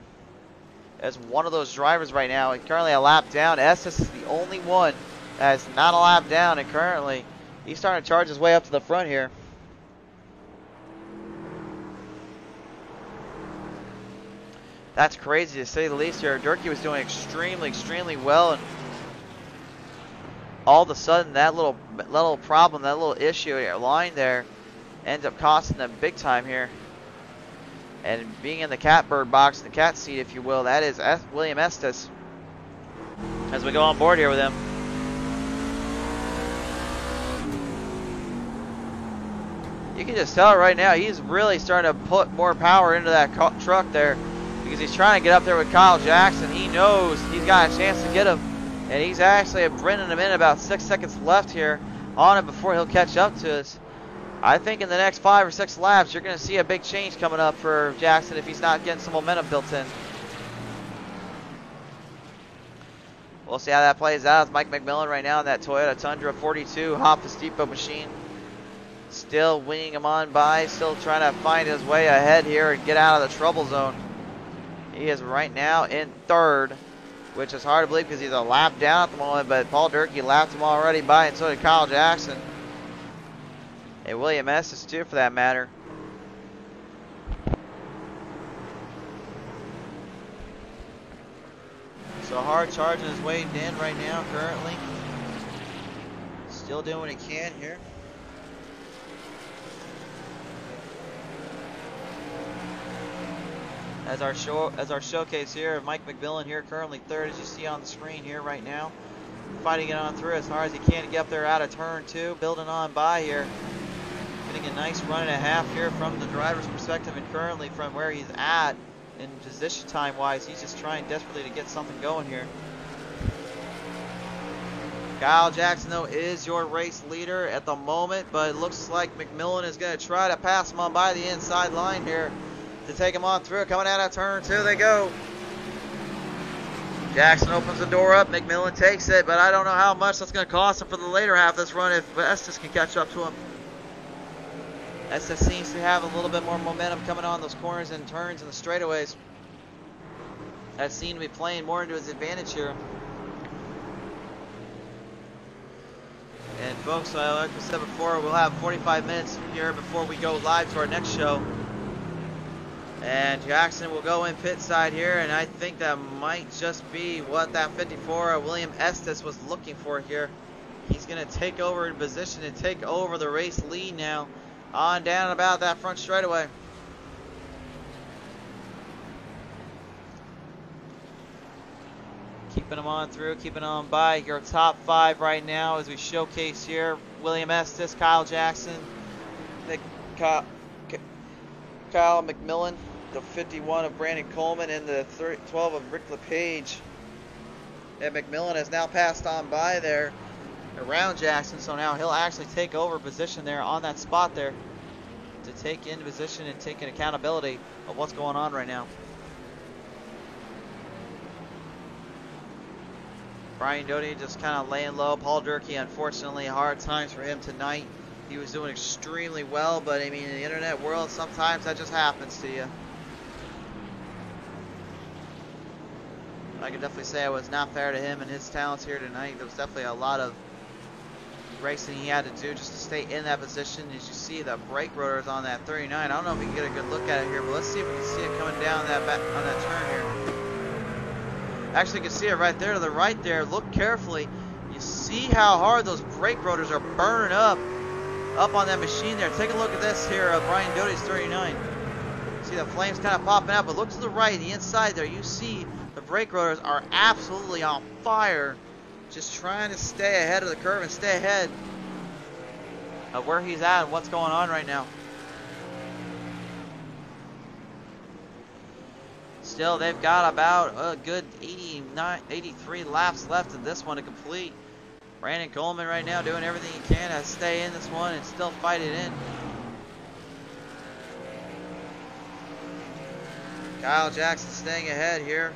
is one of those drivers right now. He's currently a lap down. Estes is the only one that's not a lap down, and currently he's starting to charge his way up to the front here. That's crazy to say the least here. Durkee was doing extremely, extremely well, and all of a sudden that little little problem, that little issue line there ends up costing them big time here. And being in the catbird box, the cat seat, if you will, that is William Estes. As we go on board here with him. You can just tell right now, he's really starting to put more power into that truck there because he's trying to get up there with Kyle Jackson. He knows he's got a chance to get him. And he's actually bringing him in about six seconds left here on him before he'll catch up to us. I think in the next five or six laps, you're going to see a big change coming up for Jackson if he's not getting some momentum built in. We'll see how that plays out. It's Mike McMillan right now in that Toyota Tundra 42 Office Depot machine. Still winning him on by, still trying to find his way ahead here and get out of the trouble zone. He is right now in third which is hard to believe because he's a lap down at the moment, but Paul Durkee lapped him already by, and so did Kyle Jackson. And William Estes, too, for that matter. So hard charging his in right now, currently. Still doing what he can here. As our show as our showcase here. of Mike McMillan here, currently third, as you see on the screen here right now. Fighting it on through as hard as he can to get up there out of turn two, building on by here. Getting a nice run and a half here from the driver's perspective and currently from where he's at in position time wise, he's just trying desperately to get something going here. Kyle Jackson, though, is your race leader at the moment, but it looks like McMillan is going to try to pass him on by the inside line here to take him on through. Coming out of turn two, they go. Jackson opens the door up. McMillan takes it, but I don't know how much that's going to cost him for the later half of this run if Estes can catch up to him. Estes seems to have a little bit more momentum coming on those corners and turns and the straightaways. That seemed to be playing more into his advantage here. And folks, like I said before, we'll have 45 minutes here before we go live to our next show. And Jackson will go in pit side here, and I think that might just be what that 54 uh, William Estes was looking for here. He's going to take over in position and take over the race lead now on down about that front straightaway. Keeping them on through, keeping on by your top five right now as we showcase here. William Estes, Kyle Jackson, Nick, Kyle, Kyle McMillan, the 51 of Brandon Coleman and the 12 of Rick LePage. And McMillan has now passed on by there around Jackson, so now he'll actually take over position there on that spot there. to take into position and take an accountability of what's going on right now. Brian Doty just kind of laying low. Paul Durkee, unfortunately, hard times for him tonight. He was doing extremely well, but I mean, in the internet world, sometimes that just happens to you. I can definitely say it was not fair to him and his talents here tonight. There was definitely a lot of racing he had to do just to stay in that position. As you see, the brake rotors on that 39. I don't know if we can get a good look at it here, but let's see if we can see it coming down that back on that turn here. Actually, you can see it right there to the right there. Look carefully. You see how hard those brake rotors are burning up up on that machine there. Take a look at this here, uh, Brian Doty's 39. See the flames kind of popping out, but look to the right, the inside there. You see brake rotors are absolutely on fire. Just trying to stay ahead of the curve and stay ahead of where he's at and what's going on right now. Still, they've got about a good 89, 83 laps left in this one to complete. Brandon Coleman right now doing everything he can to stay in this one and still fight it in. Kyle Jackson staying ahead here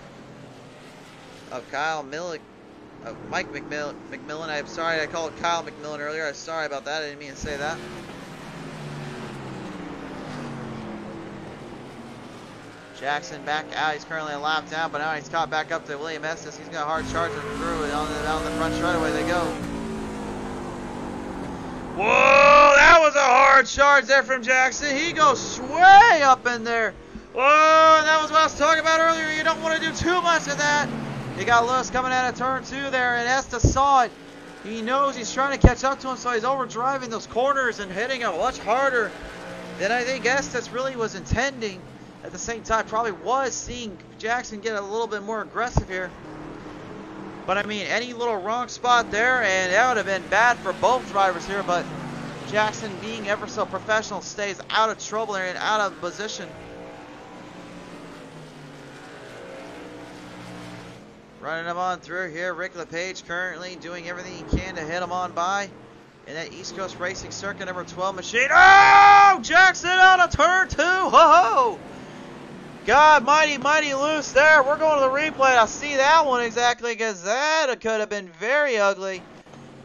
of Kyle Millick, of Mike McMillan. McMillan. I'm sorry I called Kyle McMillan earlier. I'm sorry about that. I didn't mean to say that. Jackson back out. He's currently a lap down, but now he's caught back up to William Estes. He's got a hard charger through, and on the, down the front straightaway they go. Whoa, that was a hard charge there from Jackson. He goes way up in there. Whoa, that was what I was talking about earlier. You don't want to do too much of that. He got Lewis coming out of turn two there, and Estes saw it. He knows he's trying to catch up to him, so he's overdriving those corners and hitting him much harder than I think Estes really was intending. At the same time, probably was seeing Jackson get a little bit more aggressive here. But I mean, any little wrong spot there, and that would have been bad for both drivers here. But Jackson, being ever so professional, stays out of trouble and out of position. Running him on through here. Rick LePage currently doing everything he can to hit him on by. In that East Coast Racing Circuit number 12 machine. Oh! Jackson out of turn two. Ho ho! God, mighty, mighty loose there. We're going to the replay. I see that one exactly because that could have been very ugly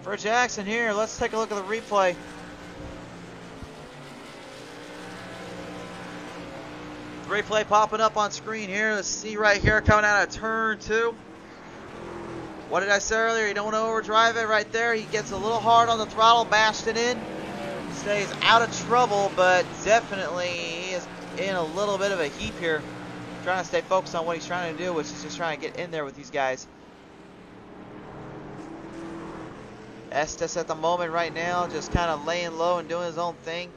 for Jackson here. Let's take a look at the replay. The replay popping up on screen here. Let's see right here coming out of turn two. What did I say earlier? You don't want to overdrive it right there. He gets a little hard on the throttle, bashed it in. Stays out of trouble, but definitely he is in a little bit of a heap here. Trying to stay focused on what he's trying to do, which is just trying to get in there with these guys. Estes at the moment right now, just kind of laying low and doing his own thing.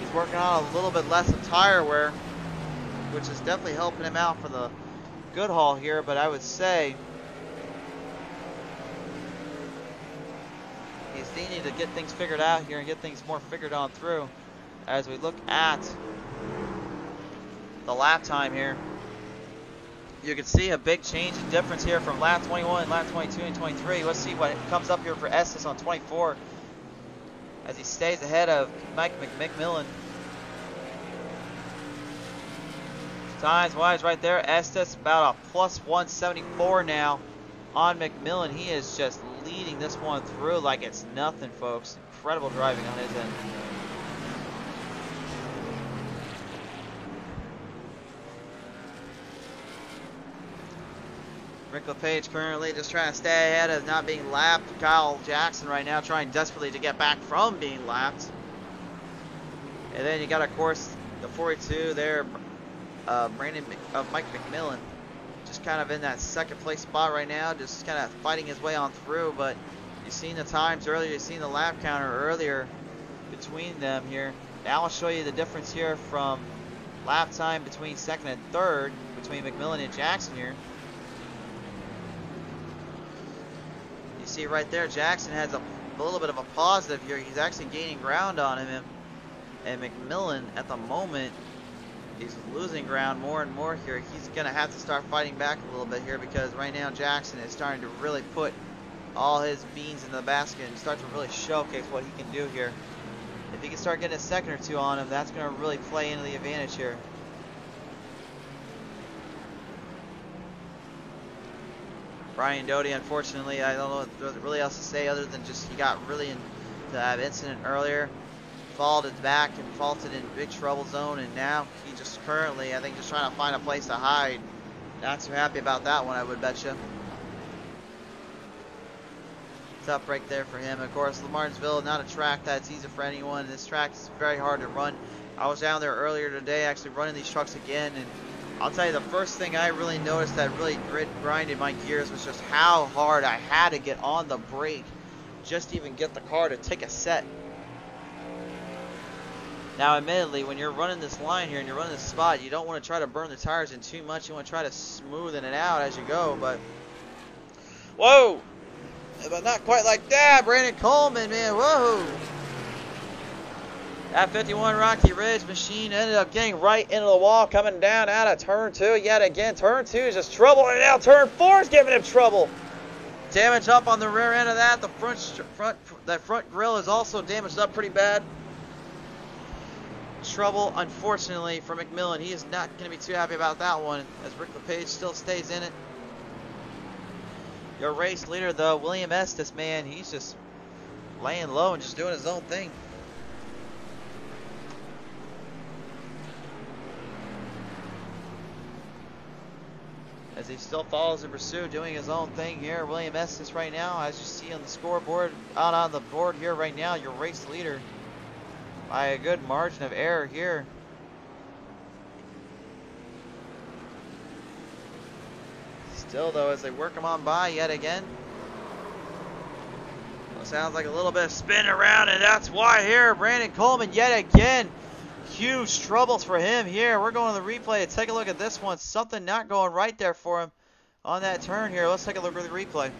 He's working on a little bit less of tire wear, which is definitely helping him out for the good haul here, but I would say needing to get things figured out here and get things more figured on through as we look at the lap time here. You can see a big change in difference here from lap 21, lap 22, and 23. Let's see what comes up here for Estes on 24 as he stays ahead of Mike McMillan. Times wise right there, Estes about a plus 174 now on McMillan. He is just leading this one through like it's nothing, folks. Incredible driving on his end. Rick LePage currently just trying to stay ahead of not being lapped. Kyle Jackson right now trying desperately to get back from being lapped. And then you got, of course, the 42 there, uh, Brandon uh, Mike McMillan, just kind of in that second place spot right now, just kind of fighting his way on through. But you've seen the times earlier, you've seen the lap counter earlier between them here. Now I'll show you the difference here from lap time between second and third between McMillan and Jackson here. You see right there, Jackson has a, a, little bit of a positive here. He's actually gaining ground on him. And McMillan, at the moment, is losing ground more and more here. He's going to have to start fighting back a little bit here because right now Jackson is starting to really put all his beans in the basket and start to really showcase what he can do here. If he can start getting a second or two on him, that's going to really play into the advantage here. Brian Doty, unfortunately, I don't know what really else to say other than just he got really into that incident earlier, faulted the back and faulted in big trouble zone, and now he currently, I think, just trying to find a place to hide. Not too happy about that one, I would bet you. Tough break there for him. Of course, Martinsville, not a track that's easy for anyone. This track is very hard to run. I was down there earlier today actually running these trucks again, and I'll tell you, the first thing I really noticed that really grit grinded my gears was just how hard I had to get on the brake just to even get the car to take a set. Now, admittedly, when you're running this line here and you're running this spot, you don't want to try to burn the tires in too much. You want to try to smoothen it out as you go, but... Whoa! But not quite like that, Brandon Coleman, man, whoa! That 51 Rocky Ridge machine ended up getting right into the wall, coming down out of turn two yet again. Turn two is just trouble, and now turn four is giving him trouble. Damage up on the rear end of that. The front, front, that front grill is also damaged up pretty bad. Trouble, unfortunately, for McMillan. He is not going to be too happy about that one, as Rick LePage still stays in it. Your race leader, though, William Estes, man, he's just laying low and just doing his own thing. as he still follows in pursuit, doing his own thing here. William Estes right now, as you see on the scoreboard, out on the board here right now, your race leader by a good margin of error here. Still though, as they work him on by yet again. Well, sounds like a little bit of spin around, and that's why here, Brandon Coleman yet again huge troubles for him here. We're going to the replay take a look at this one. Something not going right there for him on that turn here. Let's take a look at the replay.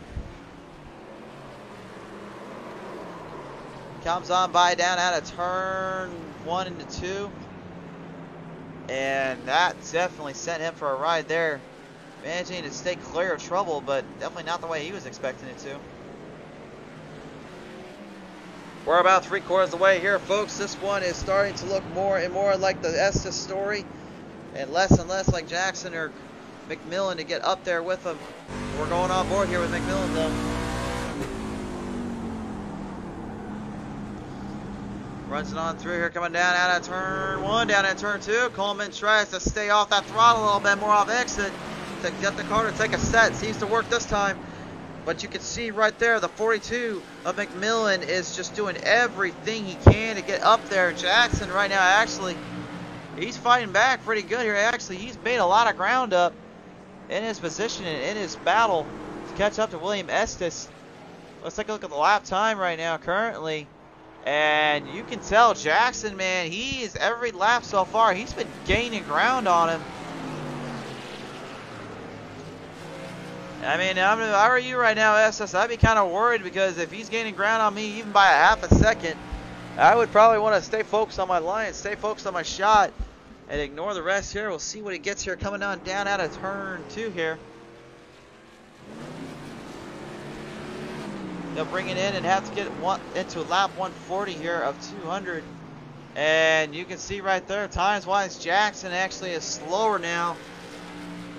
Comes on by down out of turn one into two. And that definitely sent him for a ride there. Managing to stay clear of trouble, but definitely not the way he was expecting it to. We're about three quarters of the way here, folks. This one is starting to look more and more like the Estes story, and less and less like Jackson or McMillan to get up there with them. We're going on board here with McMillan, though. Runs it on through here, coming down out of turn one, down at turn two. Coleman tries to stay off that throttle a little bit more off exit to get the car to take a set. Seems to work this time. But you can see right there, the 42 of McMillan is just doing everything he can to get up there. Jackson right now, actually, he's fighting back pretty good here. Actually, he's made a lot of ground up in his position and in his battle to catch up to William Estes. Let's take a look at the lap time right now currently. And you can tell Jackson, man, he is every lap so far, he's been gaining ground on him. I mean, I'm, if I were you right now, Estes, I'd be kind of worried because if he's gaining ground on me even by a half a second, I would probably want to stay focused on my line, stay focused on my shot, and ignore the rest here. We'll see what he gets here coming on down out of turn two here. They'll bring it in and have to get one into lap 140 here of 200. And you can see right there, times-wise, Jackson actually is slower now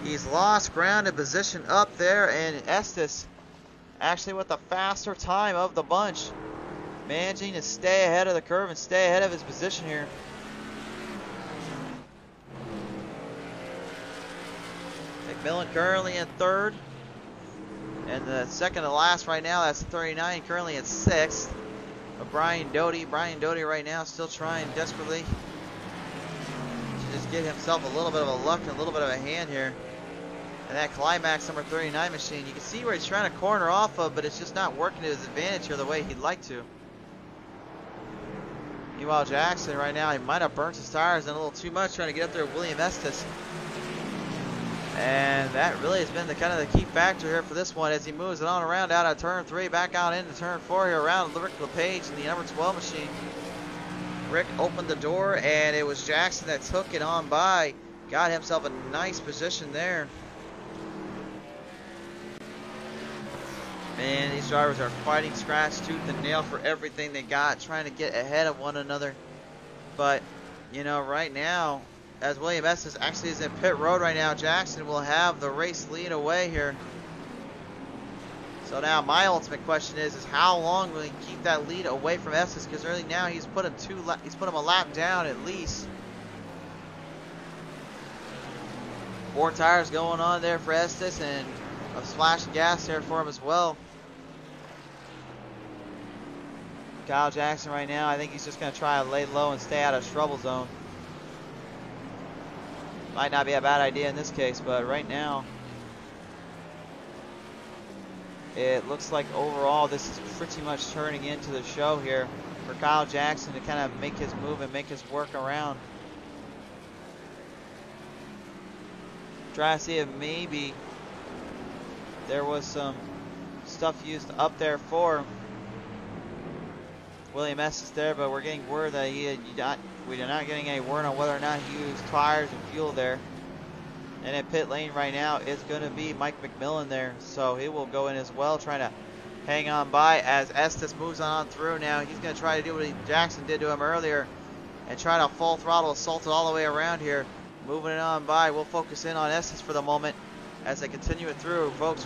He's lost ground and position up there, and Estes actually with the faster time of the bunch, managing to stay ahead of the curve and stay ahead of his position here. McMillan currently in third. And the second to last right now, that's 39, currently at sixth. But Brian Doty, Brian Doty right now still trying desperately to just get himself a little bit of a luck and a little bit of a hand here. And that Climax number 39 machine, you can see where he's trying to corner off of, but it's just not working to his advantage here the way he'd like to. Meanwhile, Jackson right now, he might have burnt his tires in a little too much trying to get up there with William Estes. And that really has been the kind of the key factor here for this one as he moves it on around out of turn three, back out into turn four here around Rick LePage in the number 12 machine. Rick opened the door and it was Jackson that took it on by. Got himself a nice position there. Man, these drivers are fighting scratch tooth and nail for everything they got, trying to get ahead of one another. But, you know, right now, as William Estes actually is in pit road right now, Jackson will have the race lead away here. So now my ultimate question is, is how long will he keep that lead away from Estes? Because early now he's put him two, he's put him a lap down at least. Four tires going on there for Estes and a splash of gas there for him as well. Kyle Jackson right now, I think he's just going to try to lay low and stay out of trouble zone. Might not be a bad idea in this case, but right now, it looks like overall this is pretty much turning into the show here for Kyle Jackson to kind of make his move and make his work around. Try to see if maybe there was some stuff used up there for William Estes there, but we're getting word that he had not, we are not getting any word on whether or not he used tires and fuel there. And at pit lane right now is going to be Mike McMillan there, so he will go in as well, trying to hang on by as Estes moves on through now. He's going to try to do what he, Jackson did to him earlier and try to full throttle assault it all the way around here. Moving it on by, we'll focus in on Estes for the moment as they continue it through. Folks,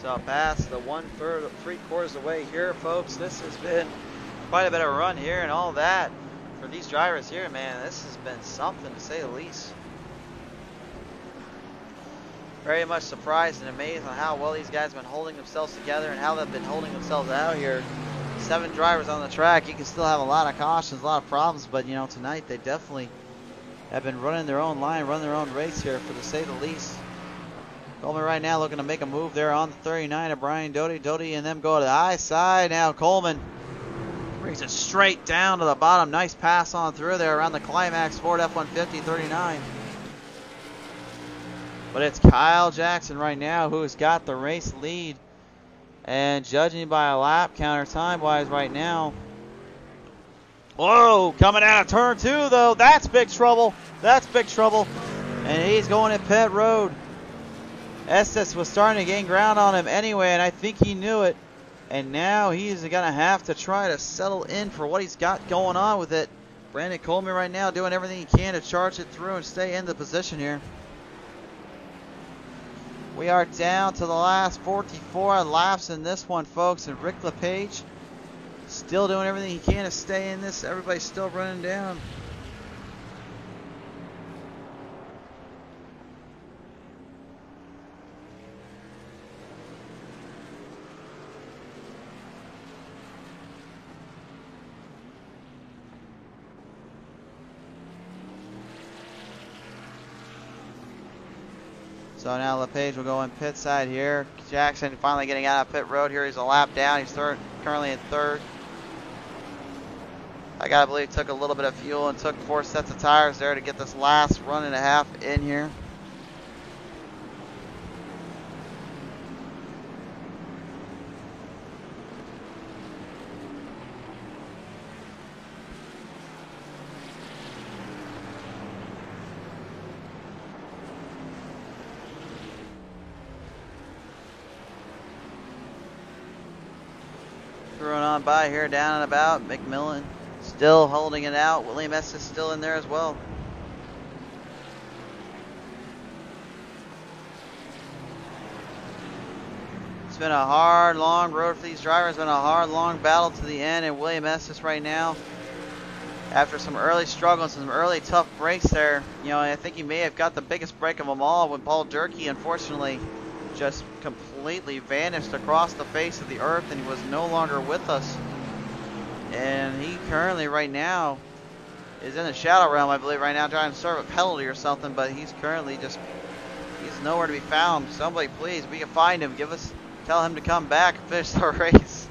So past the one third, three quarters of the way here, folks. This has been quite a bit of a run here and all that for these drivers here, man. This has been something to say the least. Very much surprised and amazed on how well these guys have been holding themselves together and how they've been holding themselves out here. Seven drivers on the track. You can still have a lot of cautions, a lot of problems, but you know tonight they definitely have been running their own line, running their own race here, for to say the least. Coleman right now looking to make a move there on the 39 of Brian Doty. Doty and them go to the high side. Now Coleman brings it straight down to the bottom. Nice pass on through there around the climax Ford F-150 39. But it's Kyle Jackson right now who's got the race lead. And judging by a lap counter time-wise right now, Whoa, coming out of turn two, though. That's big trouble. That's big trouble. And he's going at pit road. Estes was starting to gain ground on him anyway, and I think he knew it. And now he's going to have to try to settle in for what he's got going on with it. Brandon Coleman right now doing everything he can to charge it through and stay in the position here. We are down to the last 44 laps in this one, folks. And Rick LePage still doing everything he can to stay in this. Everybody's still running down. So now LePage will go in pit side here. Jackson finally getting out of pit road here. He's a lap down. He's third, currently in third. I gotta believe took a little bit of fuel and took four sets of tires there to get this last run and a half in here. Throwing on by here, down and about. McMillan still holding it out. William Estes is still in there as well. It's been a hard, long road for these drivers. It's been a hard, long battle to the end. And William Estes right now, after some early struggles, some early tough breaks there, you know, I think he may have got the biggest break of them all when Paul Durkee, unfortunately, just completely vanished across the face of the earth and he was no longer with us. And he currently, right now, is in the shadow realm, I believe, right now, trying to serve a penalty or something, but he's currently just, he's nowhere to be found. Somebody, please, we can find him. Give us, tell him to come back and finish the race.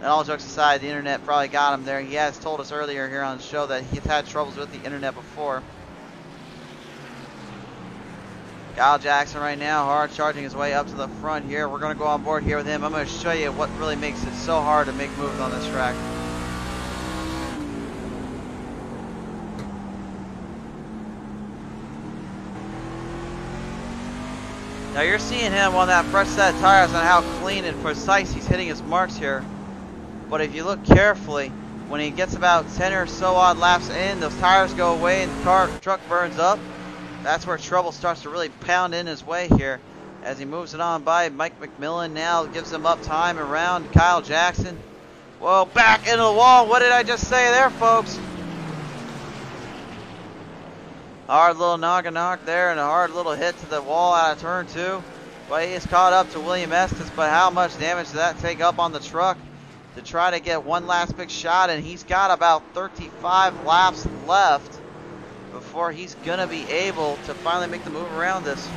And all jokes aside, the internet probably got him there. He has told us earlier here on the show that he's had troubles with the internet before. Kyle Jackson right now, hard charging his way up to the front here. We're going to go on board here with him. I'm going to show you what really makes it so hard to make moves on this track. Now you're seeing him on that fresh set of tires and how clean and precise he's hitting his marks here. But if you look carefully, when he gets about 10 or so odd laps in, those tires go away and the car truck burns up. That's where trouble starts to really pound in his way here. As he moves it on by Mike McMillan now gives him up time around Kyle Jackson. Whoa, back into the wall. What did I just say there, folks? Hard little knock and knock there and a hard little hit to the wall out of turn two. But he is caught up to William Estes, but how much damage did that take up on the truck to try to get one last big shot? And he's got about 35 laps left before he's to be able to finally make the move around this.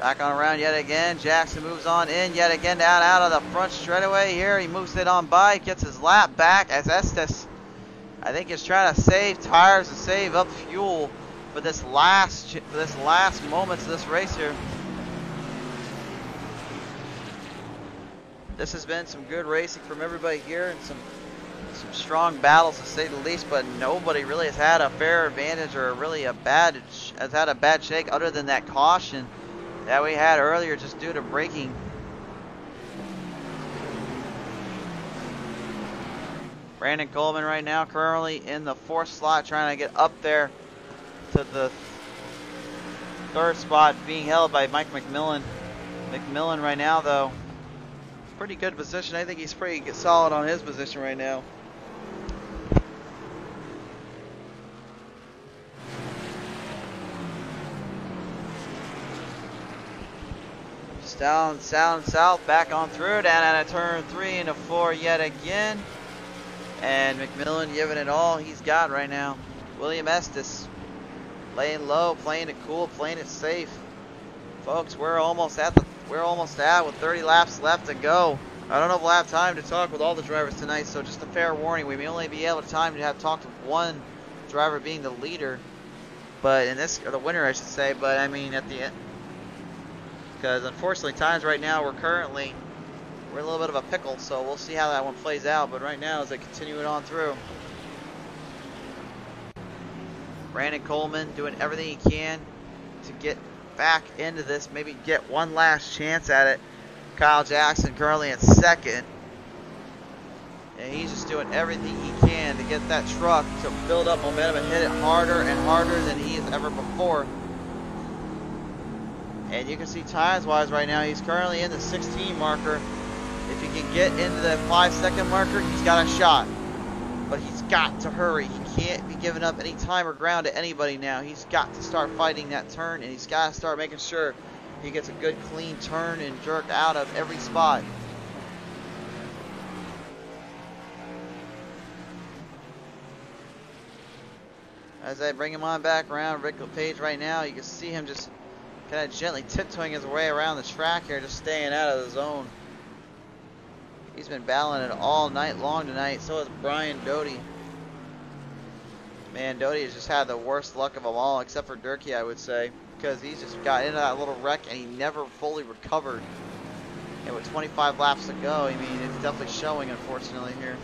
Back on around yet again. Jackson moves on in yet again down out of the front straightaway here. He moves it on by, gets his lap back as Estes, I think, is trying to save tires and save up fuel for this last for this last moments of this race here. This has been some good racing from everybody here and some some strong battles to say the least, but nobody really has had a fair advantage or really a bad has had a bad shake other than that caution that we had earlier just due to braking. Brandon Coleman right now currently in the fourth slot trying to get up there to the third spot being held by Mike McMillan. McMillan right now though, pretty good position. I think he's pretty solid on his position right now. down, down south, back on through, down at a turn three and a four yet again. And McMillan giving it all he's got right now. William Estes laying low, playing it cool, playing it safe. Folks, we're almost at the we're almost at with 30 laps left to go. I don't know if we'll have time to talk with all the drivers tonight, so just a fair warning, we may only be able to time to have talked with one driver being the leader, but in this or the winner I should say. But I mean at the end, because unfortunately times right now we're currently we're a little bit of a pickle, so we'll see how that one plays out. But right now, as they continue it on through, Brandon Coleman doing everything he can to get back into this, maybe get one last chance at it. Kyle Jackson currently in second. And he's just doing everything he can to get that truck to build up momentum and hit it harder and harder than he has ever before. And you can see times wise right now, he's currently in the 16 marker. If he can get into the 5 second marker, he's got a shot. But he's got to hurry. He can't be giving up any time or ground to anybody now. He's got to start fighting that turn and he's got to start making sure he gets a good clean turn and jerk out of every spot. As I bring him on back around Rick LePage right now, you can see him just kind of gently tiptoeing his way around the track here, just staying out of the zone. He's been battling it all night long tonight. So has Brian Doty. Man, Doty has just had the worst luck of them all, except for Durkee, I would say, because he's just got into that little wreck and he never fully recovered. And with 25 laps to go, I mean, it's definitely showing, unfortunately, here.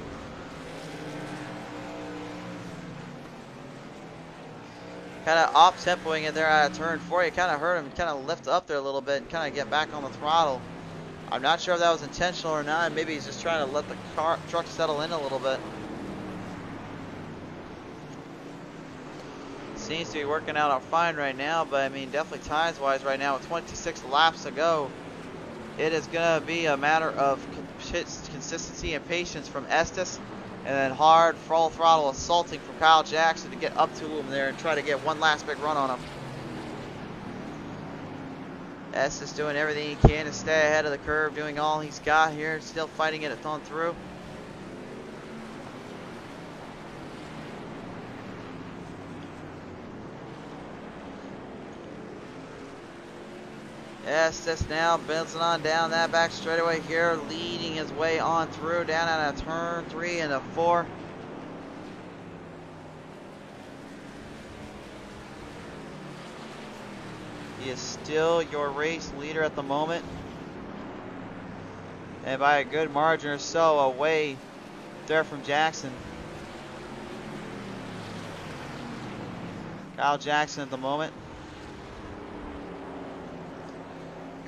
kind of off tempoing it there at a turn four. You kind of heard him kind of lift up there a little bit and kind of get back on the throttle. I'm not sure if that was intentional or not. Maybe he's just trying to let the car truck settle in a little bit. Seems to be working out fine right now, but I mean, definitely times wise right now with 26 laps to go, it is going to be a matter of consistency and patience from Estes and then hard full throttle assaulting from Kyle Jackson to get up to him there and try to get one last big run on him. Estes doing everything he can to stay ahead of the curve, doing all he's got here, still fighting it on through. Estes now bouncing on down that back straightaway here, leading his way on through, down at a turn three and a four. He is still your race leader at the moment. And by a good margin or so away there from Jackson. Kyle Jackson at the moment.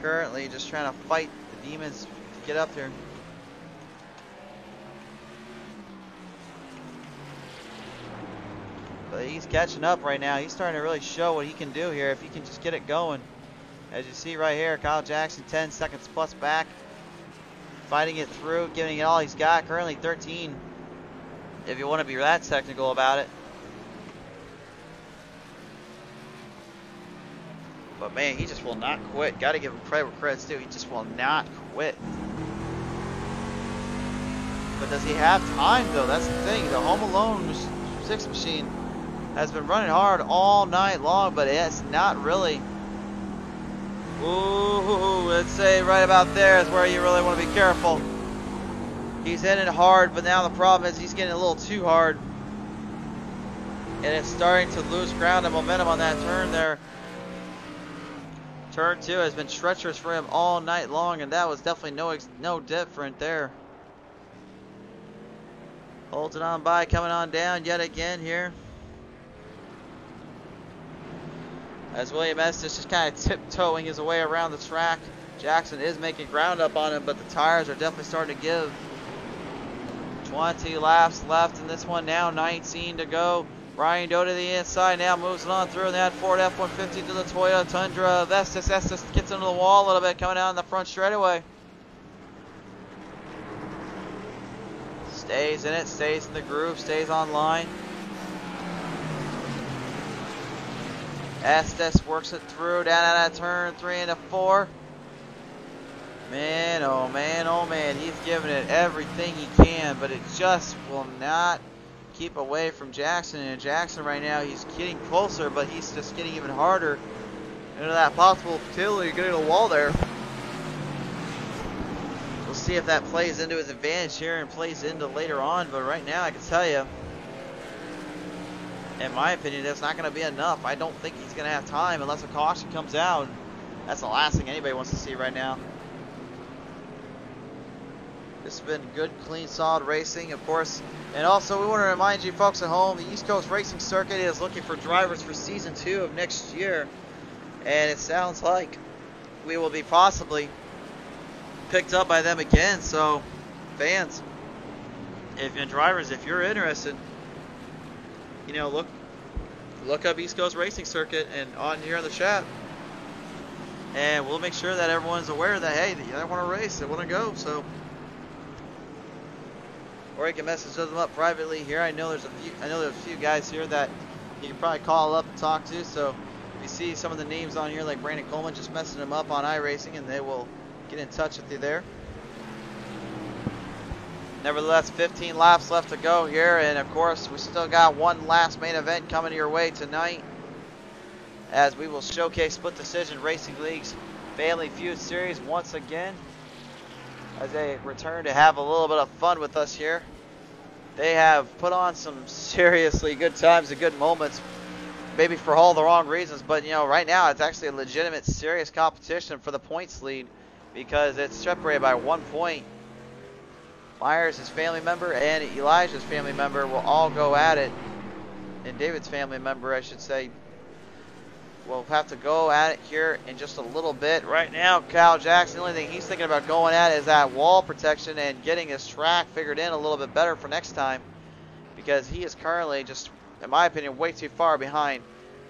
Currently just trying to fight the demons to get up here. But he's catching up right now. He's starting to really show what he can do here if he can just get it going. As you see right here, Kyle Jackson 10 seconds plus back. Fighting it through, giving it all he's got. Currently 13, if you want to be that technical about it. But man, he just will not quit. Got to give him credit where credit's due. He just will not quit. But does he have time though? That's the thing. The Home Alone 6 machine has been running hard all night long, but it's not really. Ooh, let's say right about there is where you really want to be careful. He's hitting hard, but now the problem is he's getting a little too hard. And it's starting to lose ground and momentum on that turn there. Turn two has been treacherous for him all night long, and that was definitely no no different there. Holds it on by, coming on down yet again here. as William Estes just kind of tiptoeing his way around the track. Jackson is making ground up on him, but the tires are definitely starting to give. 20 laps left in this one now, 19 to go. Ryan Doe to the inside now, moves on through that Ford F-150 to the Toyota Tundra. Estes, Estes gets into the wall a little bit, coming out in the front straightaway. Stays in it, stays in the groove, stays on line. Estes works it through down at that turn three a four. Man, oh man, oh man, he's giving it everything he can, but it just will not keep away from Jackson. And Jackson right now, he's getting closer, but he's just getting even harder into that possible utility getting a wall there. We'll see if that plays into his advantage here and plays into later on, but right now I can tell you, in my opinion, that's not going to be enough. I don't think he's going to have time unless a caution comes out. That's the last thing anybody wants to see right now. This has been good, clean, solid racing, of course. And also, we want to remind you folks at home, the East Coast Racing Circuit is looking for drivers for season two of next year. And it sounds like we will be possibly picked up by them again. So, fans, if and drivers, if you're interested, you know, look look up East Coast Racing Circuit and on here in the chat. And we'll make sure that everyone's aware that hey, they want to race, they want to go. So or you can message them up privately here. I know there's a few I know there's a few guys here that you can probably call up and talk to. So if you see some of the names on here like Brandon Coleman, just message them up on iRacing and they will get in touch with you there. Nevertheless, 15 laps left to go here, and of course, we still got one last main event coming your way tonight as we will showcase Split Decision Racing League's Family Feud Series once again as they return to have a little bit of fun with us here. They have put on some seriously good times and good moments, maybe for all the wrong reasons, but you know, right now it's actually a legitimate, serious competition for the points lead because it's separated by one point Myers, his family member, and Elijah's family member will all go at it. And David's family member, I should say, will have to go at it here in just a little bit. Right now, Kyle Jackson, the only thing he's thinking about going at is that wall protection and getting his track figured in a little bit better for next time. Because he is currently just, in my opinion, way too far behind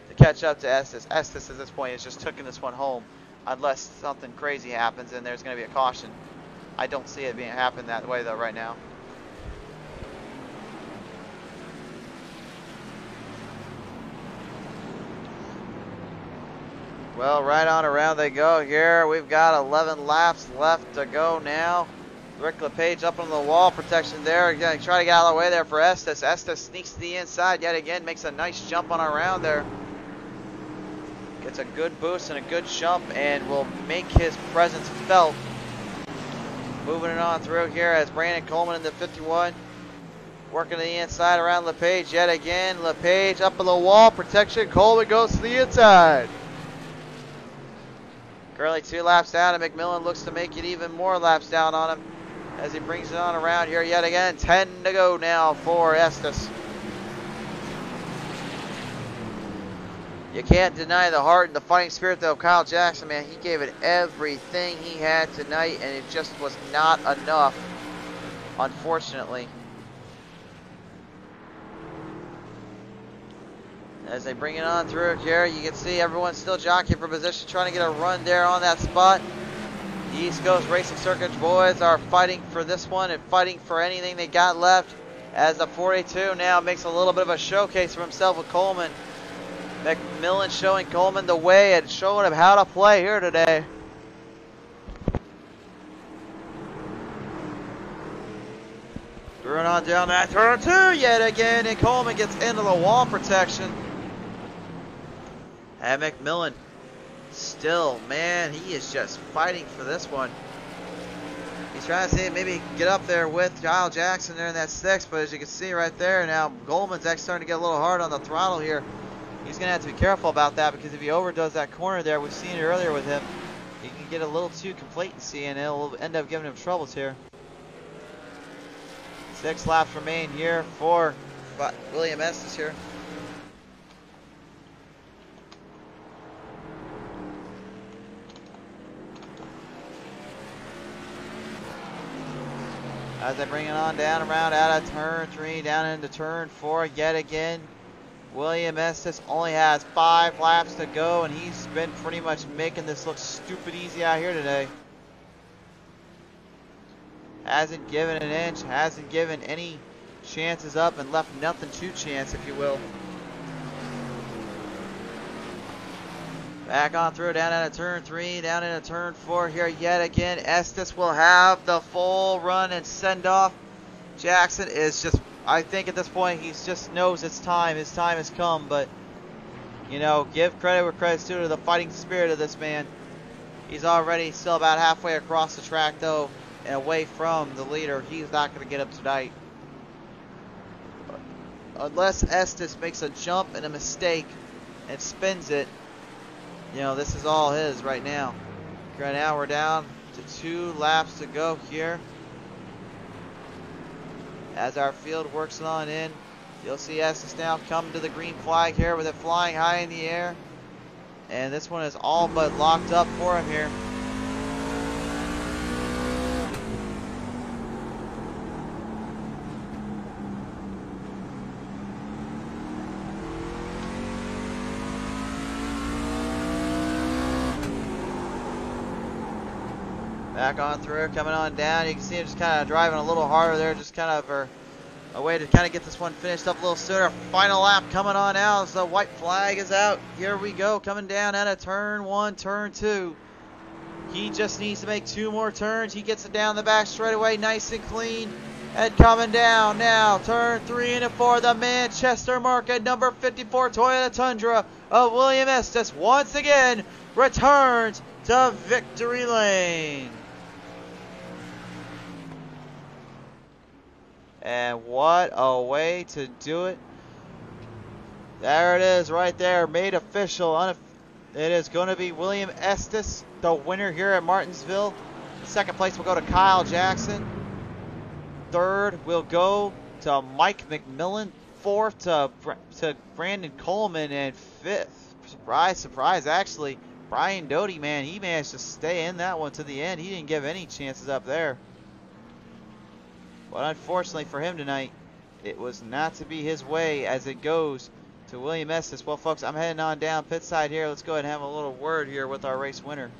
to catch up to Estes. Estes at this point is just taking this one home unless something crazy happens and there's going to be a caution. I don't see it being happen that way though right now. Well, right on around they go here. We've got 11 laps left to go now. Rick LePage up on the wall protection there. Gonna try to get out of the way there for Estes. Estes sneaks to the inside yet again, makes a nice jump on around there. Gets a good boost and a good jump and will make his presence felt Moving it on through here as Brandon Coleman in the 51. Working to the inside around LePage yet again. LePage up on the wall. Protection. Coleman goes to the inside. Currently two laps down and McMillan looks to make it even more laps down on him as he brings it on around here yet again. 10 to go now for Estes. You can't deny the heart and the fighting spirit though Kyle Jackson, man. He gave it everything he had tonight and it just was not enough, unfortunately. As they bring it on through here, you can see everyone still jockeying for position, trying to get a run there on that spot. The East Coast Racing Circuit boys are fighting for this one and fighting for anything they got left. As the 42 now makes a little bit of a showcase for himself with Coleman. McMillan showing Coleman the way and showing him how to play here today. Throwing on down that turn two yet again, and Coleman gets into the wall protection. And McMillan still, man, he is just fighting for this one. He's trying to see maybe get up there with Kyle Jackson there in that six, but as you can see right there now, Coleman's actually starting to get a little hard on the throttle here he's going to have to be careful about that because if he overdoes that corner there, we've seen it earlier with him, he can get a little too complacency and it'll end up giving him troubles here. Six laps remain here for William Estes here. As they bring it on down around out of turn three, down into turn four yet again. William Estes only has five laps to go, and he's been pretty much making this look stupid easy out here today. Hasn't given an inch, hasn't given any chances up, and left nothing to chance, if you will. Back on through, down into turn three, down into turn four here yet again. Estes will have the full run and send off. Jackson is just I think at this point he just knows it's time. His time has come. But you know, give credit where credit's due to the fighting spirit of this man. He's already still about halfway across the track though, and away from the leader. He's not going to get up tonight. Unless Estes makes a jump and a mistake and spins it, you know, this is all his right now. Right now we're down to two laps to go here. as our field works on in. You'll see Estes now come to the green flag here with it flying high in the air. And this one is all but locked up for him here. Back on through, coming on down. You can see him just kind of driving a little harder there, just kind of for a way to kind of get this one finished up a little sooner. Final lap coming on out as the white flag is out. Here we go, coming down out of turn one, turn two. He just needs to make two more turns. He gets it down the back straightaway, nice and clean. And coming down now, turn three and four, the Manchester market number 54 Toyota Tundra of William Estes once again returns to victory lane. And what a way to do it. There it is right there, made official. It is going to be William Estes, the winner here at Martinsville. Second place will go to Kyle Jackson. Third will go to Mike McMillan. Fourth to, to Brandon Coleman. And fifth, surprise, surprise, actually, Brian Doty, man, he managed to stay in that one to the end. He didn't give any chances up there. But unfortunately for him tonight, it was not to be his way as it goes to William Estes. Well, folks, I'm heading on down pit side here. Let's go ahead and have a little word here with our race winner.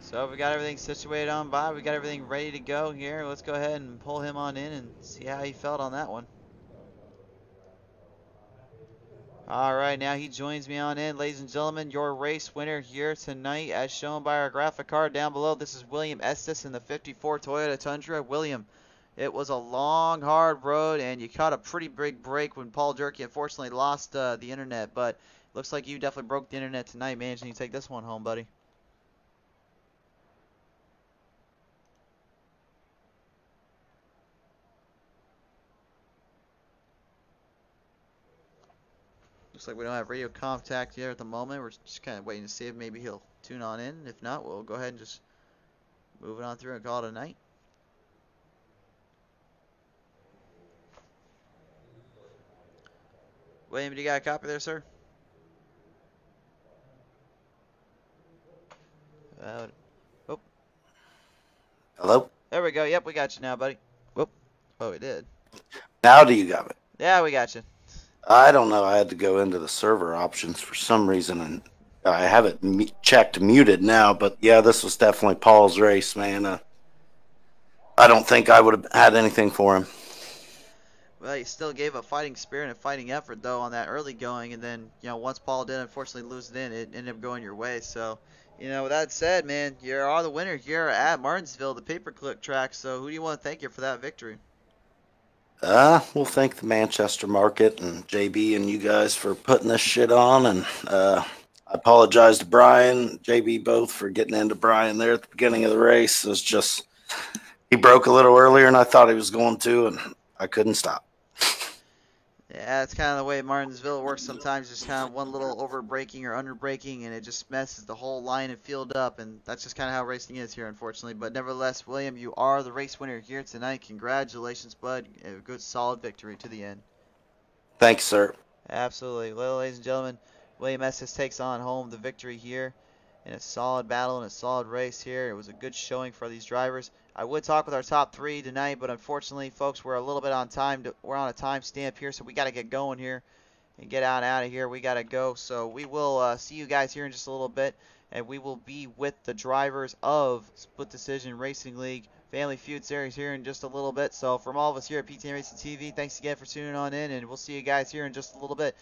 So we got everything situated on by. We got everything ready to go here. Let's go ahead and pull him on in and see how he felt on that one. All right, now he joins me on in. Ladies and gentlemen, your race winner here tonight, as shown by our graphic card down below. This is William Estes in the 54 Toyota Tundra. William, it was a long, hard road, and you caught a pretty big break when Paul Durkee unfortunately lost uh, the internet. But looks like you definitely broke the internet tonight, managing to take this one home, buddy. Looks like we don't have radio contact here at the moment. We're just kind of waiting to see if maybe he'll tune on in. If not, we'll go ahead and just move it on through and call it a night. William, do you got a copy there, sir? Uh, oh. Hello? There we go. Yep, we got you now, buddy. Whoop. Oh, we did. Now do you got it? Yeah, we got you. I don't know. I had to go into the server options for some reason, and I have it checked muted now. But yeah, this was definitely Paul's race, man. Uh, I don't think I would have had anything for him. Well, he still gave a fighting spirit and a fighting effort though on that early going, and then you know once Paul did unfortunately lose it in, it ended up going your way. So, you know, with that said, man, you are all the winner here at Martinsville, the paperclip track. So, who do you want to thank you for that victory? Uh, we'll thank the Manchester market and JB and you guys for putting this shit on. And uh, I apologize to Brian, JB both for getting into Brian there at the beginning of the race. It was just he broke a little earlier than I thought he was going to, and I couldn't stop. Yeah, it's kind of the way Martinsville works sometimes. Just kind of one little over braking or under braking, and it just messes the whole line and field up. And that's just kind of how racing is here, unfortunately. But nevertheless, William, you are the race winner here tonight. Congratulations, bud. A good, solid victory to the end. Thanks, sir. Absolutely. Well, ladies and gentlemen, William Estes takes on home the victory here in a solid battle and a solid race here. It was a good showing for these drivers. I would talk with our top three tonight, but unfortunately, folks, we're a little bit on time. To, we're on a time stamp here, so we got to get going here and get out out of here. We got to go. So we will uh, see you guys here in just a little bit, and we will be with the drivers of Split Decision Racing League Family Feud Series here in just a little bit. So from all of us here at PTM Racing TV, thanks again for tuning on in, and we'll see you guys here in just a little bit.